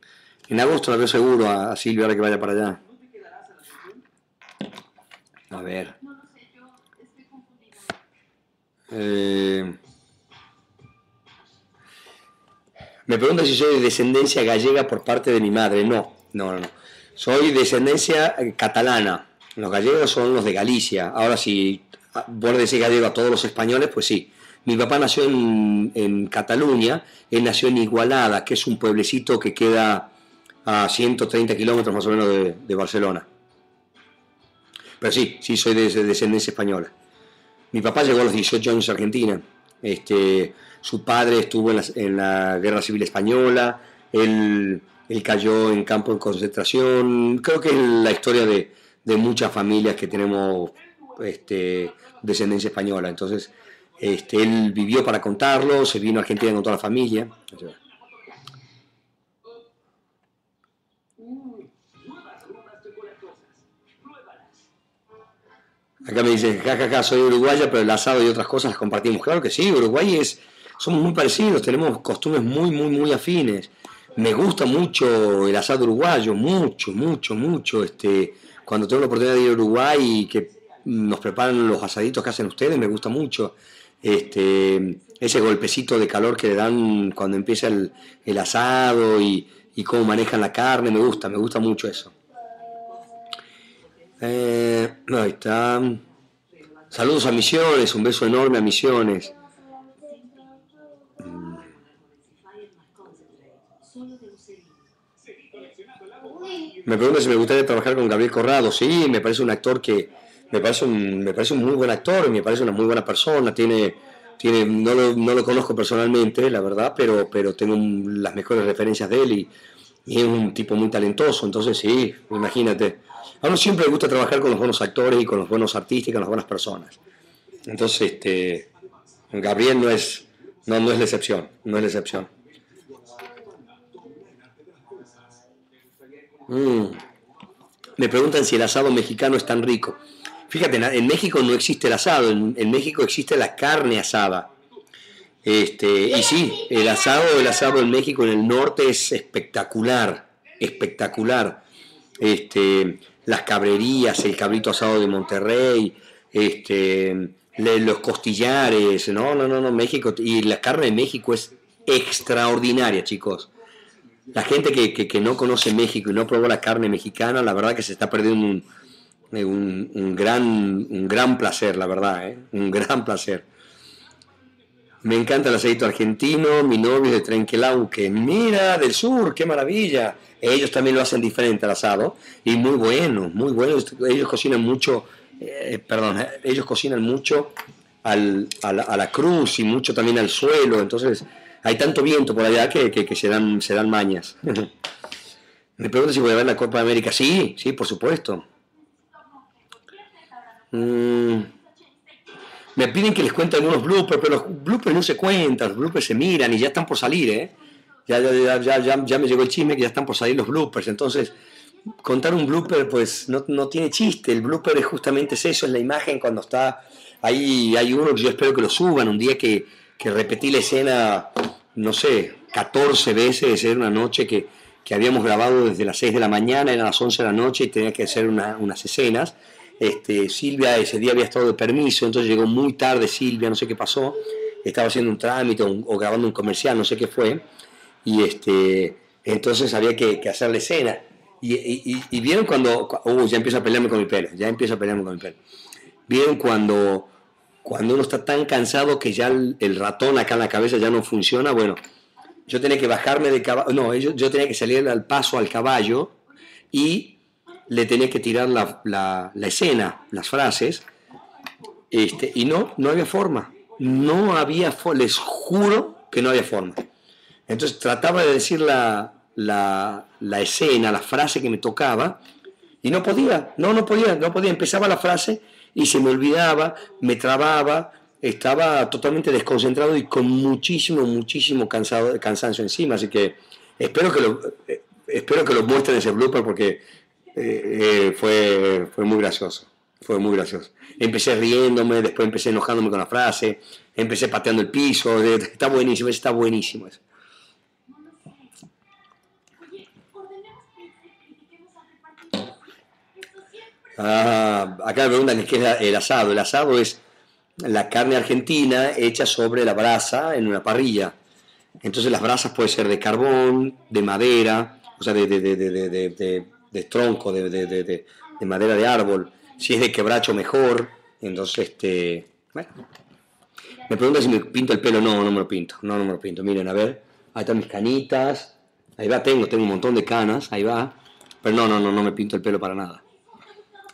En agosto la veo seguro a, Silvia ahora que vaya para allá. A ver. Eh, me pregunta si soy de descendencia gallega por parte de mi madre. No, no, no. no. Soy descendencia catalana. Los gallegos son los de Galicia. Ahora, si vos decís gallego a todos los españoles, pues sí. Mi papá nació en, Cataluña, él nació en Igualada, que es un pueblecito que queda a 130 kilómetros más o menos de, Barcelona. Pero sí, sí soy de, descendencia española. Mi papá llegó a los 18 años a Argentina. Este, su padre estuvo en la, Guerra Civil Española, él, cayó en campo de concentración. Creo que es la historia de, muchas familias que tenemos este, descendencia española. Entonces, este, él vivió para contarlo, se vino a Argentina con toda la familia. Acá me dice, jajaja, soy uruguaya, pero el asado y otras cosas las compartimos. Claro que sí, Uruguay es, somos muy parecidos, tenemos costumbres muy, muy, muy afines. Me gusta mucho el asado uruguayo, mucho, mucho, mucho. Este, cuando tengo la oportunidad de ir a Uruguay y que nos preparan los asaditos que hacen ustedes, me gusta mucho este, ese golpecito de calor que le dan cuando empieza el, asado y, cómo manejan la carne, me gusta, me gusta mucho eso. Eh, ahí está. Saludos a Misiones, un beso enorme a Misiones. Mm. Me pregunta si me gustaría trabajar con Gabriel Corrado. Sí, me parece un actor que, me parece un, me parece un muy buen actor, me parece una muy buena persona, tiene, tiene, no, lo, no lo conozco personalmente, la verdad, pero, pero tengo las mejores referencias de él y, es un tipo muy talentoso, entonces sí, imagínate. A uno siempre le gusta trabajar con los buenos actores y con los buenos artistas y con las buenas personas. Entonces, este, Gabriel no es, no, no es la excepción, no es la excepción. Mm. Me preguntan si el asado mexicano es tan rico. Fíjate, en México no existe el asado, en, México existe la carne asada. Este, y sí, el asado, el asado en México, en el norte, es espectacular, espectacular. Este, las cabrerías, el cabrito asado de Monterrey, este, los costillares, no, no, no, no, México, y la carne de México es extraordinaria, chicos. La gente que, que no conoce México y no probó la carne mexicana, la verdad que se está perdiendo un, un, gran, un gran placer, la verdad, ¿eh? un gran placer. Me encanta el aceite argentino, mi novio de Trenquelau, que mira, del sur, qué maravilla. Ellos también lo hacen diferente al asado y muy bueno, muy bueno. Ellos cocinan mucho, eh, perdón, eh, ellos cocinan mucho al, a, la, cruz y mucho también al suelo, entonces hay tanto viento por allá que, que, se, dan, se dan mañas. *laughs* Me pregunto si voy a ver la Copa de América. Sí, sí, por supuesto. Mm. me piden que les cuente algunos bloopers, pero los bloopers no se cuentan, los bloopers se miran y ya están por salir, ¿eh? Ya, ya, ya, ya, me llegó el chisme que ya están por salir los bloopers, entonces contar un blooper pues no, no tiene chiste, el blooper es justamente eso, es la imagen cuando está ahí, hay uno que yo espero que lo suban, un día que, que repetí la escena, no sé, 14 veces, era una noche que, que habíamos grabado desde las 6 de la mañana, eran las 11 de la noche y tenía que hacer unas escenas este, Silvia ese día había estado de permiso, entonces llegó muy tarde Silvia, no sé qué pasó, estaba haciendo un trámite o, grabando un comercial, no sé qué fue, y este, entonces había que, hacer la escena. Y, vieron cuando, uh, ya empiezo a pelearme con mi pelo, ya empiezo a pelearme con mi pelo. Vieron cuando, cuando uno está tan cansado que ya el, ratón acá en la cabeza ya no funciona, bueno, yo tenía que bajarme de caballo, no, yo tenía que salir al paso al caballo y le tenía que tirar la, la, escena, las frases, este, y no, no había forma. No había les juro que no había forma. Entonces trataba de decir la, la, la, escena, la frase que me tocaba, y no podía, no, no podía, no podía. Empezaba la frase y se me olvidaba, me trababa, estaba totalmente desconcentrado y con muchísimo, muchísimo cansado, cansancio encima. Así que espero que lo, eh, espero que lo muestren ese blooper porque eh, eh, fue, fue muy gracioso, fue muy gracioso. Empecé riéndome, después empecé enojándome con la frase, empecé pateando el piso, *laughs* está buenísimo, está buenísimo eso. Ah, acá me preguntan qué es el asado. El asado es la carne argentina hecha sobre la brasa en una parrilla. Entonces las brasas pueden ser de carbón, de madera, o sea, de de tronco, de, de, de, de, madera de árbol. Si es de quebracho, mejor. Entonces, este, bueno. Me pregunta si me pinto el pelo. No, no me lo pinto. No, no me lo pinto. Miren, a ver. Ahí están mis canitas. Ahí va, tengo, tengo un montón de canas. Ahí va. Pero no, no, no, no me pinto el pelo para nada.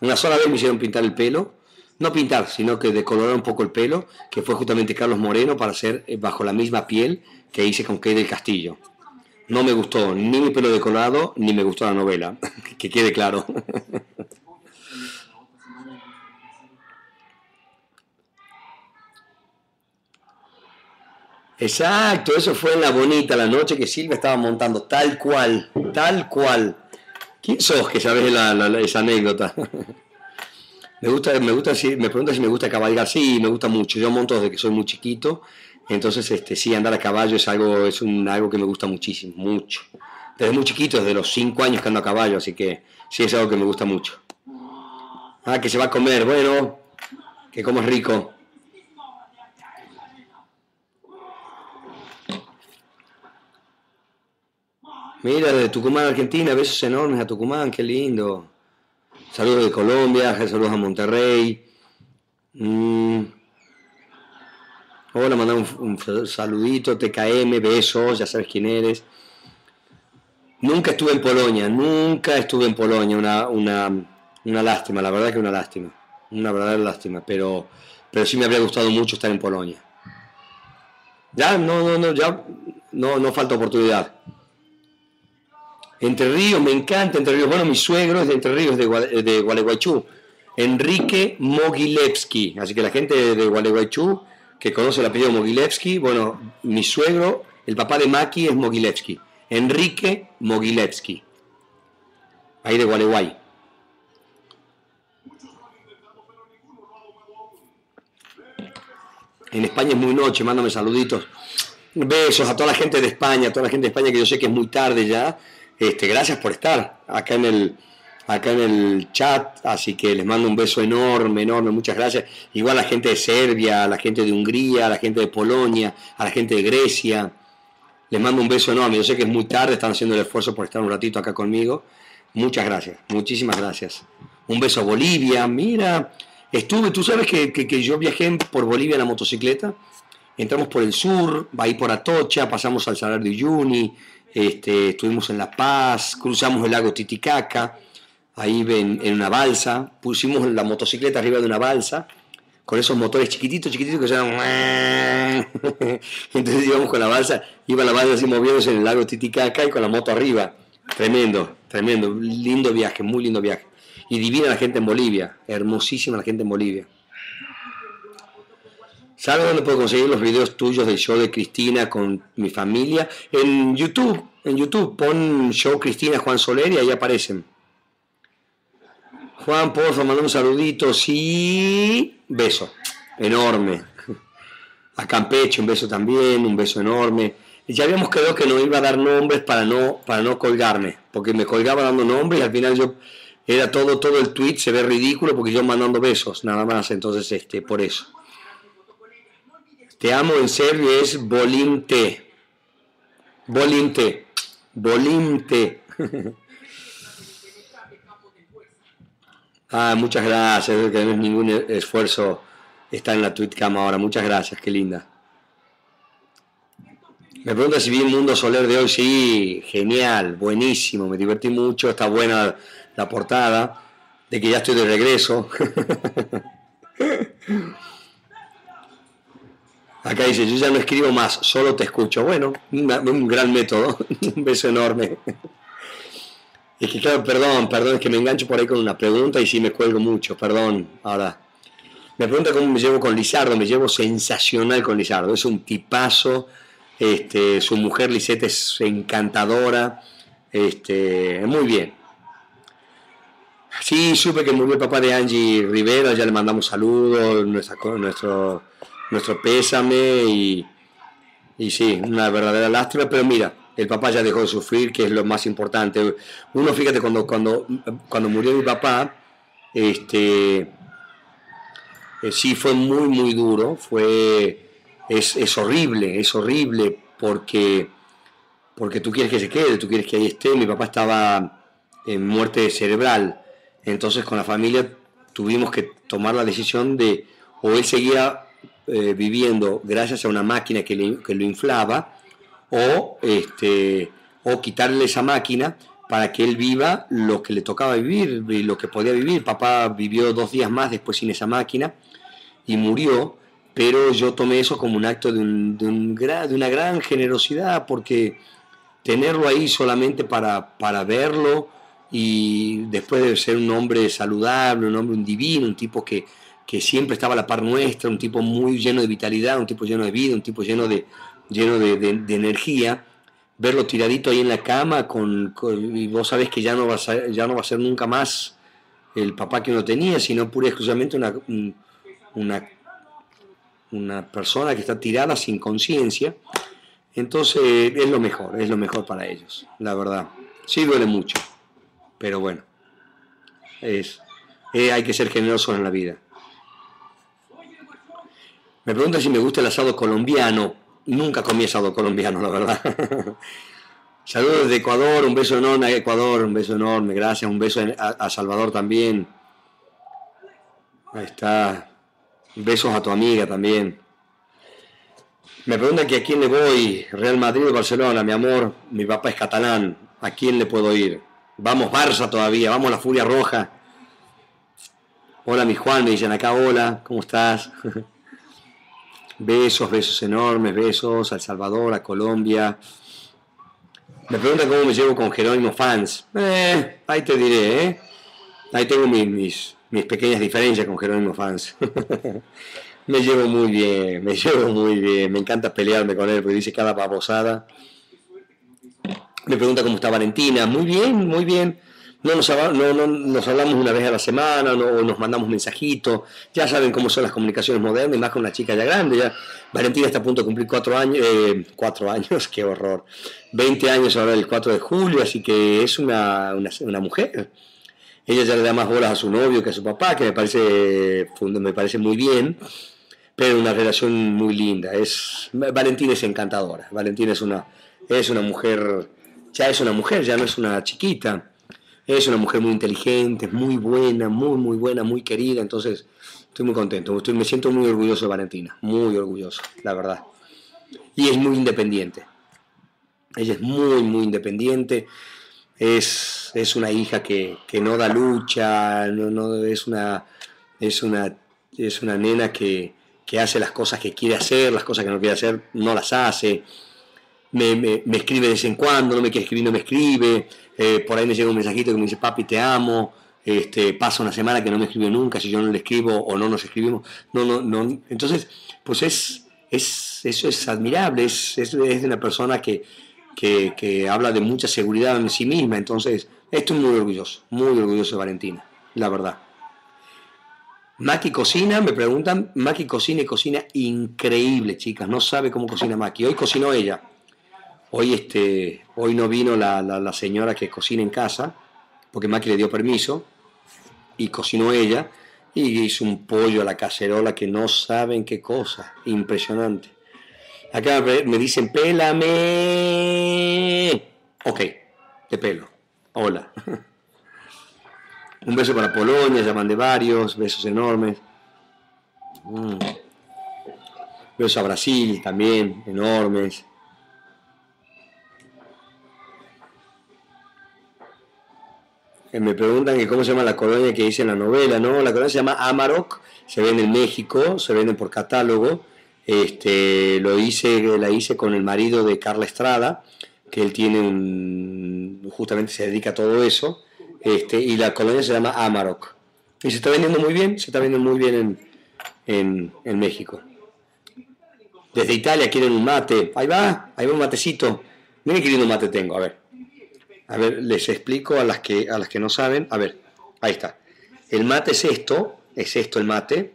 Una sola vez me hicieron pintar el pelo. No pintar, sino que decolorar un poco el pelo, que fue justamente Carlos Moreno para hacer eh, bajo la misma piel que hice con Kay del Castillo. No me gustó ni mi pelo decolorado, ni me gustó la novela, *laughs* que quede claro. *laughs* Exacto, eso fue en la bonita, la noche que Silvia estaba montando, tal cual, tal cual. ¿Quién sos que sabes esa anécdota? *laughs* me gusta, me gusta, me pregunta si me gusta cabalgar, sí, me gusta mucho. Yo monto desde que soy muy chiquito, entonces este, sí, andar a caballo es algo, es un, algo que me gusta muchísimo, mucho. Desde muy chiquito, desde los 5 años que ando a caballo, así que sí es algo que me gusta mucho. Ah, que se va a comer, bueno, que como es rico. Mira, de Tucumán, Argentina, besos enormes a Tucumán, qué lindo. Saludos de Colombia, saludos a Monterrey. Mm. Hola, manda un, saludito, TKM, besos, ya sabes quién eres. Nunca estuve en Polonia, nunca estuve en Polonia, una, una, una lástima, la verdad que una lástima, una verdadera lástima, pero, pero sí me habría gustado mucho estar en Polonia. Ya, no, no, no, ya no, no falta oportunidad. Entre Ríos, me encanta Entre Ríos. Bueno, mi suegro es de Entre Ríos, de, de Gualeguaychú. Enrique Mogilevsky. Así que la gente de Gualeguaychú, que conoce el apellido Mogilevsky, bueno, mi suegro, el papá de Maki es Mogilevsky. Enrique Mogilevsky. Ahí de Gualeguay. En España es muy noche, mándame saluditos. Besos a toda la gente de España, a toda la gente de España que yo sé que es muy tarde ya este, gracias por estar acá en el acá en el chat, así que les mando un beso enorme, enorme, muchas gracias. Igual a la gente de Serbia, a la gente de Hungría, a la gente de Polonia, a la gente de Grecia, les mando un beso enorme. Yo sé que es muy tarde, están haciendo el esfuerzo por estar un ratito acá conmigo. Muchas gracias, muchísimas gracias. Un beso a Bolivia, mira, estuve, tú sabes que, que, yo viajé por Bolivia en la motocicleta, entramos por el sur, ahí por Atocha, pasamos al Salar de Uyuni, este, estuvimos en La Paz, cruzamos el lago Titicaca, ahí en, en, una balsa, pusimos la motocicleta arriba de una balsa, con esos motores chiquititos, chiquititos que son... *laughs* Entonces íbamos con la balsa, iba la balsa así moviéndose en el lago Titicaca y con la moto arriba. Tremendo, tremendo, lindo viaje, muy lindo viaje. Y divina la gente en Bolivia, hermosísima la gente en Bolivia. ¿Sabes dónde puedo conseguir los videos tuyos del show de Cristina con mi familia? En YouTube, en YouTube, pon show Cristina Juan Soler y ahí aparecen. Juan, porfa, manda un saludito, sí, beso, enorme. A Campeche, un beso también, un beso enorme. Ya habíamos quedado que no iba a dar nombres para no, para no colgarme, porque me colgaba dando nombres y al final yo era todo, todo el tweet se ve ridículo porque yo mandando besos, nada más, entonces este, por eso. Te amo en serio es Bolinte. Bolinte. Bolinte. *laughs* ah, muchas gracias. Que no es ningún esfuerzo está en la tweetcam ahora. Muchas gracias, qué linda. Me pregunta si vi el mundo solar de hoy. Sí, genial, buenísimo. Me divertí mucho. Está buena la portada de que ya estoy de regreso. *laughs* Acá dice, yo ya no escribo más, solo te escucho. Bueno, un gran método, *laughs* un beso enorme. Es que claro, perdón, perdón, es que me engancho por ahí con una pregunta y sí me cuelgo mucho, perdón. Ahora, me pregunta cómo me llevo con Lizardo, me llevo sensacional con Lizardo, es un tipazo, este, su mujer Lisette es encantadora, este, muy bien. Sí, supe que murió el papá de Angie Rivera, ya le mandamos saludos, nuestra, nuestro nuestro pésame y, y sí, una verdadera lástima, pero mira, el papá ya dejó de sufrir, que es lo más importante. Uno, fíjate, cuando, cuando, cuando murió mi papá, este, eh, sí fue muy, muy duro, fue, es, es, horrible, es horrible porque, porque tú quieres que se quede, tú quieres que ahí esté. Mi papá estaba, en muerte cerebral. Entonces con la familia tuvimos que tomar la decisión de, o él seguía eh, viviendo gracias a una máquina que, lo inflaba, o, este, o quitarle esa máquina para que él viva lo que le tocaba vivir y lo que podía vivir. Papá vivió dos días más después sin esa máquina y murió, pero yo tomé eso como un acto de, un, de, un, de una gran generosidad porque tenerlo ahí solamente para, para verlo y después de ser un hombre saludable, un hombre divino, un tipo que, que siempre estaba a la par nuestra, un tipo muy lleno de vitalidad, un tipo lleno de vida, un tipo lleno de, lleno de, de, energía, verlo tiradito ahí en la cama con, y vos sabés que ya no, va a ya no va a ser nunca más el papá que uno tenía, sino pura exclusivamente una, una, una persona que está tirada sin conciencia. Entonces es lo mejor, es lo mejor para ellos, la verdad. Sí duele mucho, pero bueno, es, eh, hay que ser generoso en la vida. Me pregunta si me gusta el asado colombiano. Nunca comí asado colombiano, la verdad. *laughs* Saludos de Ecuador, un beso enorme a Ecuador, un beso enorme, gracias, un beso a, Salvador también. Ahí está. Besos a tu amiga también. Me preguntan que a quién le voy, Real Madrid o Barcelona, mi amor, mi papá es catalán, ¿a quién le puedo ir? Vamos Barça todavía, vamos la Furia Roja. Hola mi Juan, me dicen acá, hola, ¿cómo estás? *laughs* Besos, besos enormes, besos a El Salvador, a Colombia. Me preguntan cómo me llevo con Jerónimo Fans. Eh, ahí te diré, ¿eh? Ahí tengo mis, mis, pequeñas diferencias con Jerónimo Fans. *laughs* me llevo muy bien, me llevo muy bien. Me encanta pelearme con él porque dice cada babosada. Me pregunta cómo está Valentina. Muy bien, muy bien no nos, no, nos hablamos una vez a la semana, no, nos mandamos mensajitos, ya saben cómo son las comunicaciones modernas, más con una chica ya grande, ya. Valentina está a punto de cumplir cuatro años, eh, cuatro años, *laughs* qué horror, 20 años ahora el 4 de julio, así que es una, una, mujer. Ella ya le da más bolas a su novio que a su papá, que me parece, me parece muy bien, pero una relación muy linda. Es, Valentina es encantadora, Valentina es una, es una mujer, ya es una mujer, ya no es una chiquita es una mujer muy inteligente, muy buena, muy, muy buena, muy querida. Entonces, estoy muy contento. Estoy, me siento muy orgulloso de Valentina. Muy orgulloso, la verdad. Y es muy independiente. Ella es muy, muy independiente. Es, es una hija que, no da lucha, no, no, es, una, es, una, es una nena que, que hace las cosas que quiere hacer, las cosas que no quiere hacer, no las hace me, escribe de vez en cuando, no me quiere escribir, no me escribe, eh, por ahí me llega un mensajito que me dice, papi, te amo, este, pasa una semana que no me escribe nunca, si yo no le escribo o no nos escribimos, no, no, no, entonces, pues es, es eso es admirable, es, es, de una persona que, que, habla de mucha seguridad en sí misma, entonces, estoy muy orgulloso, muy orgulloso de Valentina, la verdad. Maki cocina, me preguntan, Maki cocina y cocina increíble, chicas, no sabe cómo cocina Maki, hoy cocinó ella Hoy, este, hoy no vino la, señora que cocina en casa, porque Maki le dio permiso, y cocinó ella, y hizo un pollo a la cacerola que no saben qué cosa, impresionante. Acá me dicen, pélame. Ok, te pelo. Hola. *laughs* Un beso para Polonia, llaman de varios, besos enormes. Mm. Besos a Brasil también, enormes. Me preguntan que cómo se llama la colonia que hice en la novela, ¿no? La colonia se llama Amarok, se vende en México, se vende por catálogo. Este, lo hice, la hice con el marido de Carla Estrada, que él tiene un, justamente se dedica a todo eso, este, y la colonia se llama Amarok. Y se está vendiendo muy bien, se está vendiendo muy bien en, en México. Desde Italia quieren un mate, ahí va, ahí va un matecito. Miren qué lindo mate tengo, a ver. A ver, les explico a las que, a las que no saben. A ver, ahí está. El mate es esto, es esto el mate.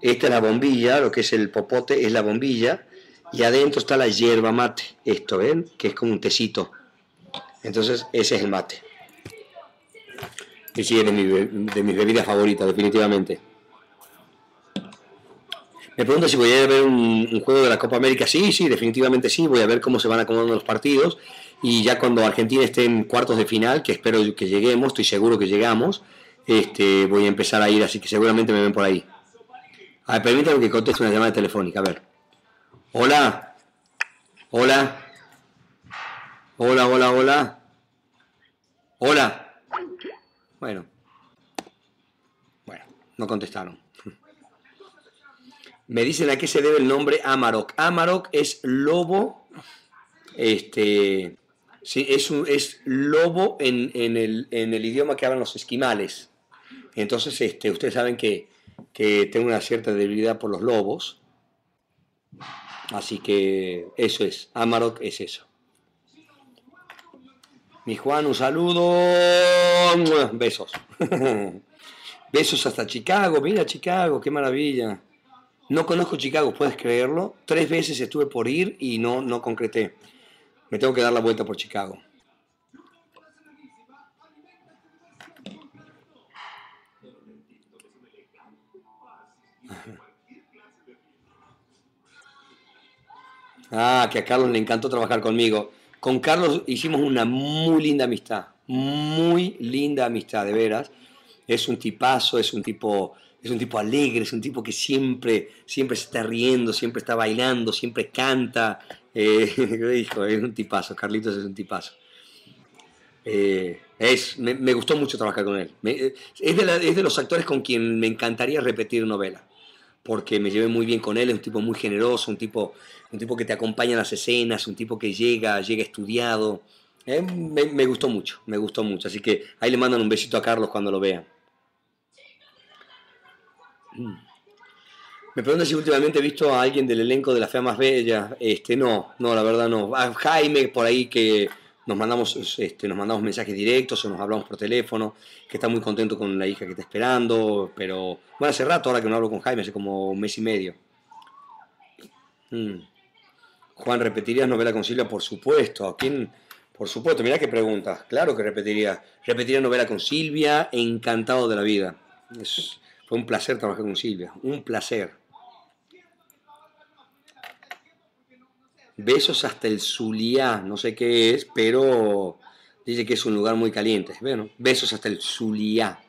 Esta es la bombilla, lo que es el popote es la bombilla. Y adentro está la hierba mate, esto, ¿ven? Que es como un tecito. Entonces, ese es el mate. Y sí, mi, de mis bebidas favoritas, definitivamente. Me pregunta si voy a ver un, un juego de la Copa América. Sí, sí, definitivamente sí. Voy a ver cómo se van acomodando los partidos. Y ya cuando Argentina esté en cuartos de final, que espero que lleguemos, estoy seguro que llegamos, este, voy a empezar a ir, así que seguramente me ven por ahí. A ver, permítame que conteste una llamada telefónica. A ver. Hola. Hola. Hola, hola, hola. Hola. Bueno. Bueno, no contestaron. Me dicen a qué se debe el nombre Amarok. Amarok es lobo. Este. Sí, es, un, es lobo en, en, el, en, el, idioma que hablan los esquimales. Entonces, este, ustedes saben que, que tengo una cierta debilidad por los lobos. Así que eso es. Amarok es eso. Mi Juan, un saludo. Besos. *laughs* Besos hasta Chicago. Mira Chicago, qué maravilla. No conozco Chicago, puedes creerlo. Tres veces estuve por ir y no, no concreté. Me tengo que dar la vuelta por Chicago. Ah, que a Carlos le encantó trabajar conmigo. Con Carlos hicimos una muy linda amistad, muy linda amistad, de veras. Es un tipazo, es un tipo, es un tipo alegre, es un tipo que siempre, siempre se está riendo, siempre está bailando, siempre canta. Eh, *laughs* es un tipazo, Carlitos es un tipazo. Eh, es, me, me, gustó mucho trabajar con él. Me, es, de los actores con quien me encantaría repetir novela porque me llevé muy bien con él, es un tipo muy generoso, un tipo, un tipo que te acompaña en las escenas, un tipo que llega, llega estudiado. Eh, me, me, gustó mucho, me gustó mucho. Así que ahí le mandan un besito a Carlos cuando lo vean. Mm. Me pregunta si últimamente he visto a alguien del elenco de La Fea Más Bella. Este, no, no, la verdad no. Jaime por ahí que nos mandamos, este, nos mandamos mensajes directos o nos hablamos por teléfono, que está muy contento con la hija que está esperando, pero bueno, hace rato ahora que no hablo con Jaime, hace como un mes y medio. Mm. Juan, ¿repetirías novela con Silvia? Por supuesto. ¿A quién? Por supuesto, mira qué pregunta. Claro que repetiría. Repetiría novela con Silvia, encantado de la vida. Fue un placer trabajar con Silvia, un placer. Besos hasta el Zuliá, no sé qué es, pero dice que es un lugar muy caliente. Bueno, besos hasta el Zuliá.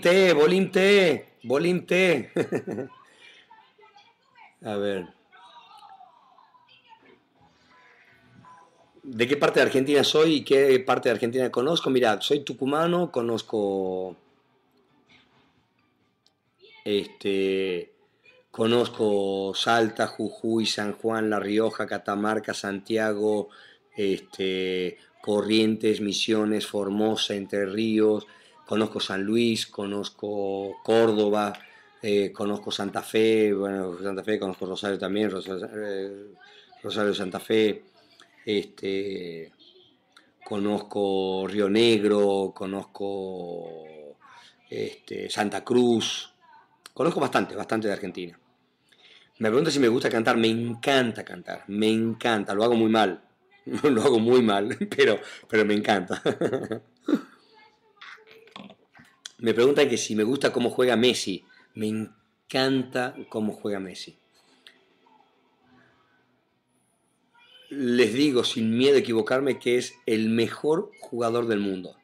Té, bolim té. *laughs* A ver. ¿De qué parte de Argentina soy y qué parte de Argentina conozco? Mira, soy tucumano, conozco este Conozco Salta, Jujuy, San Juan, La Rioja, Catamarca, Santiago, este, Corrientes, Misiones, Formosa, Entre Ríos, conozco San Luis, conozco Córdoba, eh, conozco Santa Fe, bueno, Santa Fe, conozco Rosario también, Rosario, eh, Santa Fe, este, conozco Río Negro, conozco este, Santa Cruz, conozco bastante, bastante de Argentina. Me pregunta si me gusta cantar. Me encanta cantar. Me encanta. Lo hago muy mal. *laughs* Lo hago muy mal, *laughs* pero, pero me encanta. *laughs* Me pregunta que si me gusta cómo juega Messi. Me encanta cómo juega Messi. Les digo sin miedo a equivocarme que es el mejor jugador del mundo.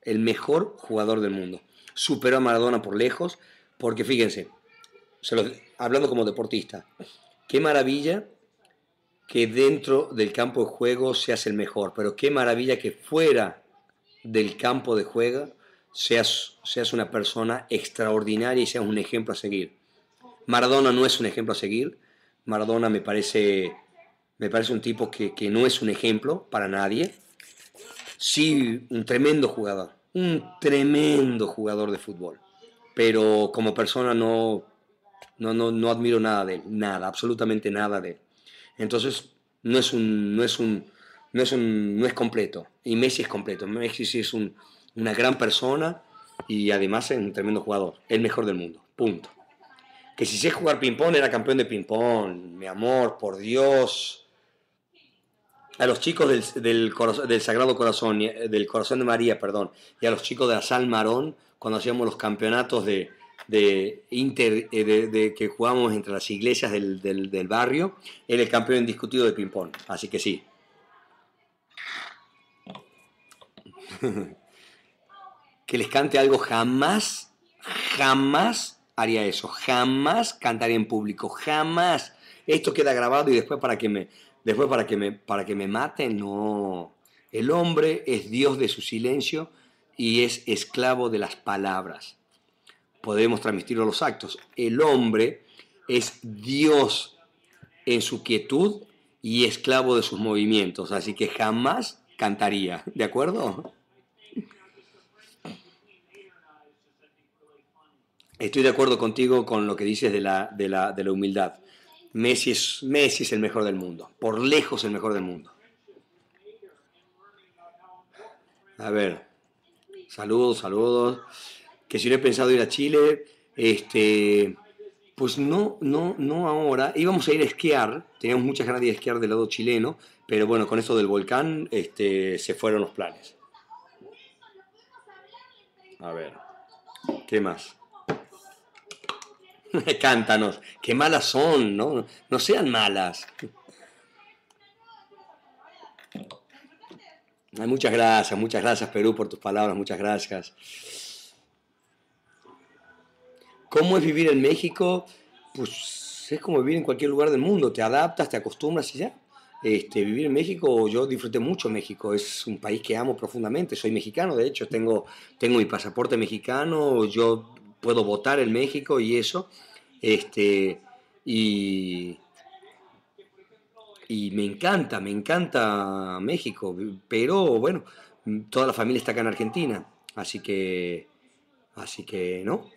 El mejor jugador del mundo. Superó a Maradona por lejos, porque fíjense, se lo, hablando como deportista, qué maravilla que dentro del campo de juego seas el mejor, pero qué maravilla que fuera del campo de juego seas, seas una persona extraordinaria y seas un ejemplo a seguir. Maradona no es un ejemplo a seguir, Maradona me parece, me parece un tipo que, que no es un ejemplo para nadie, sí un tremendo jugador, un tremendo jugador de fútbol, pero como persona no, no, no, no admiro nada de él, nada, absolutamente nada de él. Entonces, no es un, no es un, no es un, no es completo. Y Messi es completo. Messi sí es un, una gran persona y además es un tremendo jugador, el mejor del mundo. Punto. Que si sé jugar ping-pong, era campeón de ping-pong. Mi amor, por Dios. A los chicos del, del, del, Sagrado Corazón, del Corazón de María, perdón, y a los chicos de la Sal Marón, cuando hacíamos los campeonatos de, de Inter, eh, de, que jugamos entre las iglesias del, del, barrio, era el campeón indiscutido de ping-pong. Así que sí. *laughs* que les cante algo jamás, jamás haría eso. Jamás cantaría en público. Jamás. Esto queda grabado y después para que me, después para que me, para que me maten, no. El hombre es Dios de su silencio y es esclavo de las palabras. Podemos transmitirlo a los actos. El hombre es Dios en su quietud y esclavo de sus movimientos, así que jamás cantaría, ¿de acuerdo? Estoy de acuerdo contigo con lo que dices de la, de la, de la humildad. Messi es, Messi es el mejor del mundo, por lejos el mejor del mundo. A ver, saludos, saludos. Que si no he pensado ir a Chile, este, pues no, no, no ahora. Íbamos a ir a esquiar, teníamos muchas ganas de esquiar del lado chileno, pero bueno, con esto del volcán este, se fueron los planes. A ver, ¿qué más? *laughs* Cántanos, qué malas son, ¿no? No sean malas. muchas gracias, muchas gracias Perú por tus palabras, muchas gracias. ¿Cómo es vivir en México? Pues es como vivir en cualquier lugar del mundo, te adaptas, te acostumbras y ya. Este, vivir en México, yo disfruté mucho México, es un país que amo profundamente, soy mexicano, de hecho, tengo, tengo mi pasaporte mexicano, yo puedo votar en México y eso, este, y, y me encanta, me encanta México, pero bueno, toda la familia está acá en Argentina, así que, así que no,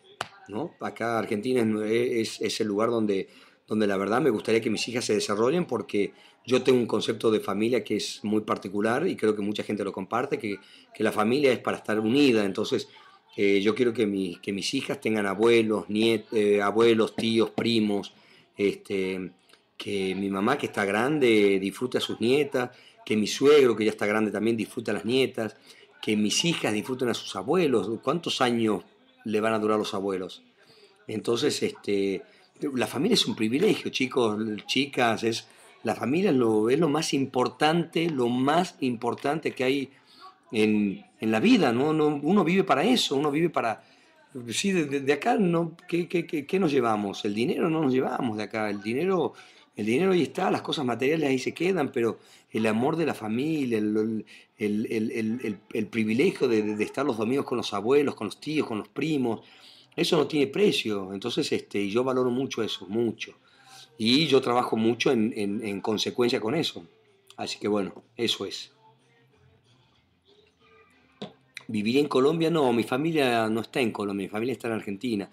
no, acá Argentina es, es, el lugar donde, donde la verdad me gustaría que mis hijas se desarrollen porque yo tengo un concepto de familia que es muy particular y creo que mucha gente lo comparte, que, que la familia es para estar unida, entonces eh, yo quiero que, que mis hijas tengan abuelos, niet, eh, abuelos, tíos, primos, este, que mi mamá que está grande disfrute a sus nietas, que mi suegro que ya está grande también disfrute a las nietas, que mis hijas disfruten a sus abuelos. ¿Cuántos años le van a durar los abuelos? Entonces, este, la familia es un privilegio, chicos, chicas, es, la familia es lo, es lo más importante, lo más importante que hay en, en la vida, ¿no? Uno vive para eso, uno vive para... Sí, de, de acá, no, ¿qué, qué, qué, nos llevamos? El dinero no nos llevamos de acá, el dinero el dinero ahí está, las cosas materiales ahí se quedan, pero el amor de la familia, el, el, privilegio de, estar los domingos con los abuelos, con los tíos, con los primos, eso no tiene precio. Entonces este, yo valoro mucho eso, mucho. Y yo trabajo mucho en, en consecuencia con eso. Así que bueno, eso es. Vivir en Colombia, no, mi familia no está en Colombia, mi familia está en Argentina.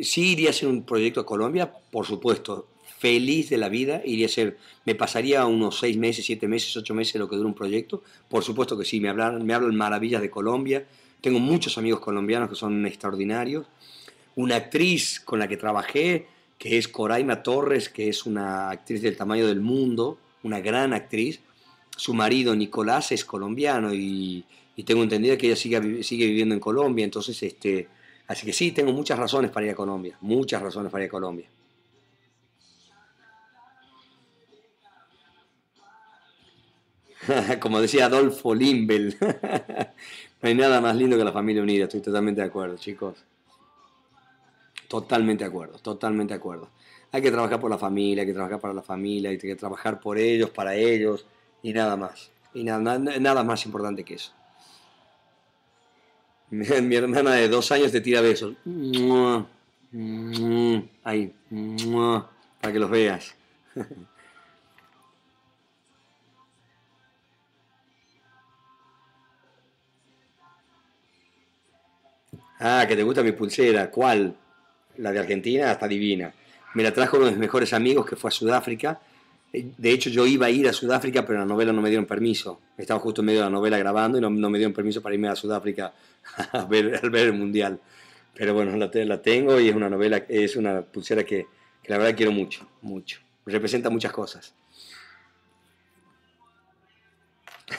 Sí iría a hacer un proyecto a Colombia, por supuesto, feliz de la vida, iría a ser, me pasaría unos seis meses, siete meses, ocho meses lo que dura un proyecto, por supuesto que sí, me hablan, me hablan maravillas de Colombia, tengo muchos amigos colombianos que son extraordinarios, una actriz con la que trabajé, que es Coraima Torres, que es una actriz del tamaño del mundo, una gran actriz, su marido Nicolás es colombiano y, tengo entendido que ella sigue, sigue viviendo en Colombia, entonces, este, así que sí, tengo muchas razones para ir a Colombia, muchas razones para ir a Colombia. *laughs* Como decía Adolfo Limbel, *laughs* no hay nada más lindo que la familia unida, estoy totalmente de acuerdo, chicos. Totalmente de acuerdo, totalmente de acuerdo. Hay que trabajar por la familia, hay que trabajar para la familia, hay que trabajar por ellos, para ellos, y nada más. Y nada, nada más importante que eso. *laughs* Mi, hermana de dos años te tira besos. Ahí, para que los veas. *laughs* Ah, que te gusta mi pulsera. ¿Cuál? La de Argentina, está divina. Me la trajo uno de mis mejores amigos que fue a Sudáfrica. De hecho, yo iba a ir a Sudáfrica, pero en la novela no me dieron permiso. Estaba justo en medio de la novela grabando y no, me dieron permiso para irme a Sudáfrica *laughs* a ver, el mundial. Pero bueno, la, tengo y es una novela, es una pulsera que, la verdad quiero mucho, mucho. Representa muchas cosas.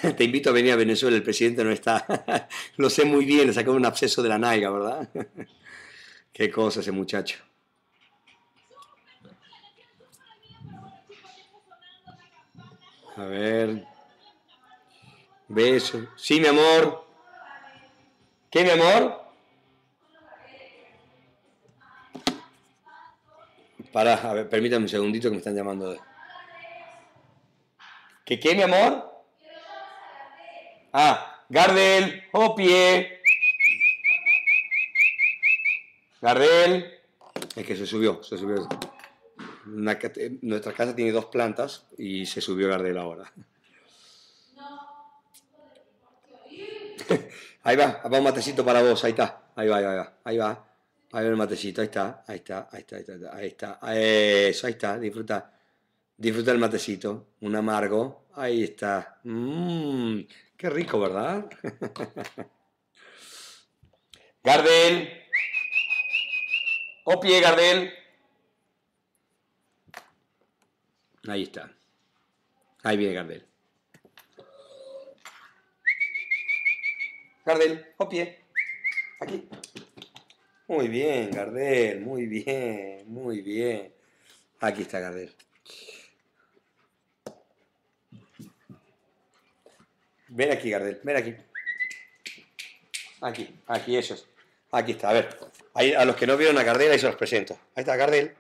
*laughs* Te invito a venir a Venezuela, el presidente no está. *laughs* Lo sé muy bien, le sacó un absceso de la naiga, ¿verdad? Qué cosa ese muchacho. A ver. Beso. Sí, mi amor. ¿Qué, mi amor? Para, a ver, permítame un segundito que me están llamando. ¿Qué qué, mi amor? Ah, Gardel, oh pie. Gardel. Es que se subió, se subió. Nuestra casa tiene dos plantas y se subió Gardel ahora. *laughs* Ahí va, va un matecito para vos, ahí está. Ahí va, ahí va, ahí va. Ahí va el matecito, ahí está, ahí está, ahí está, ahí está, ahí está. Eso, ahí está, disfruta. Disfruta el matecito, un amargo. Ahí está. Mmm, qué rico, ¿verdad? *laughs* Gardel. O pie, Gardel. Ahí está. Ahí viene Gardel. Gardel, o pie. Aquí. Muy bien, Gardel, muy bien, muy bien. Aquí está Gardel. Ven aquí, Gardel, ven aquí. Aquí, aquí, esos. Aquí está, a ver. Ahí, a los que no vieron a Gardel, ahí se los presento. Ahí está Gardel.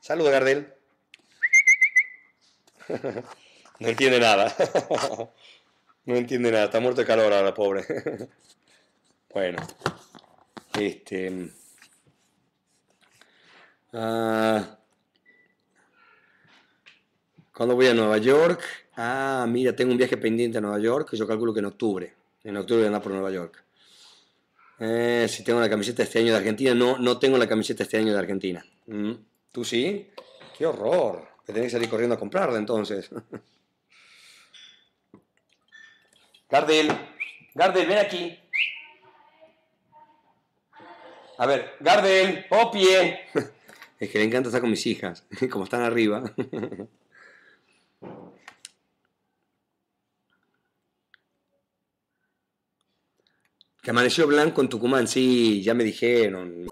Saludo, Gardel. No entiende nada. no entiende nada, está muerto de calor ahora, pobre. bueno. Este. Ah, ¿Cuándo voy a Nueva York? Ah, mira, tengo un viaje pendiente a Nueva York, yo calculo que en octubre. En octubre voy a andar por Nueva York. Eh, si tengo la camiseta este año de Argentina, no, no tengo la camiseta este año de Argentina. Mm, ¿Tú sí? ¡Qué horror! Que tenés que salir corriendo a comprarla entonces. *laughs* Gardel, Gardel, ven aquí. A ver, Gardel, o pie. *laughs* Es que le encanta estar con mis hijas, *laughs* como están arriba. Que amaneció blanco en Tucumán, sí, ya me dijeron.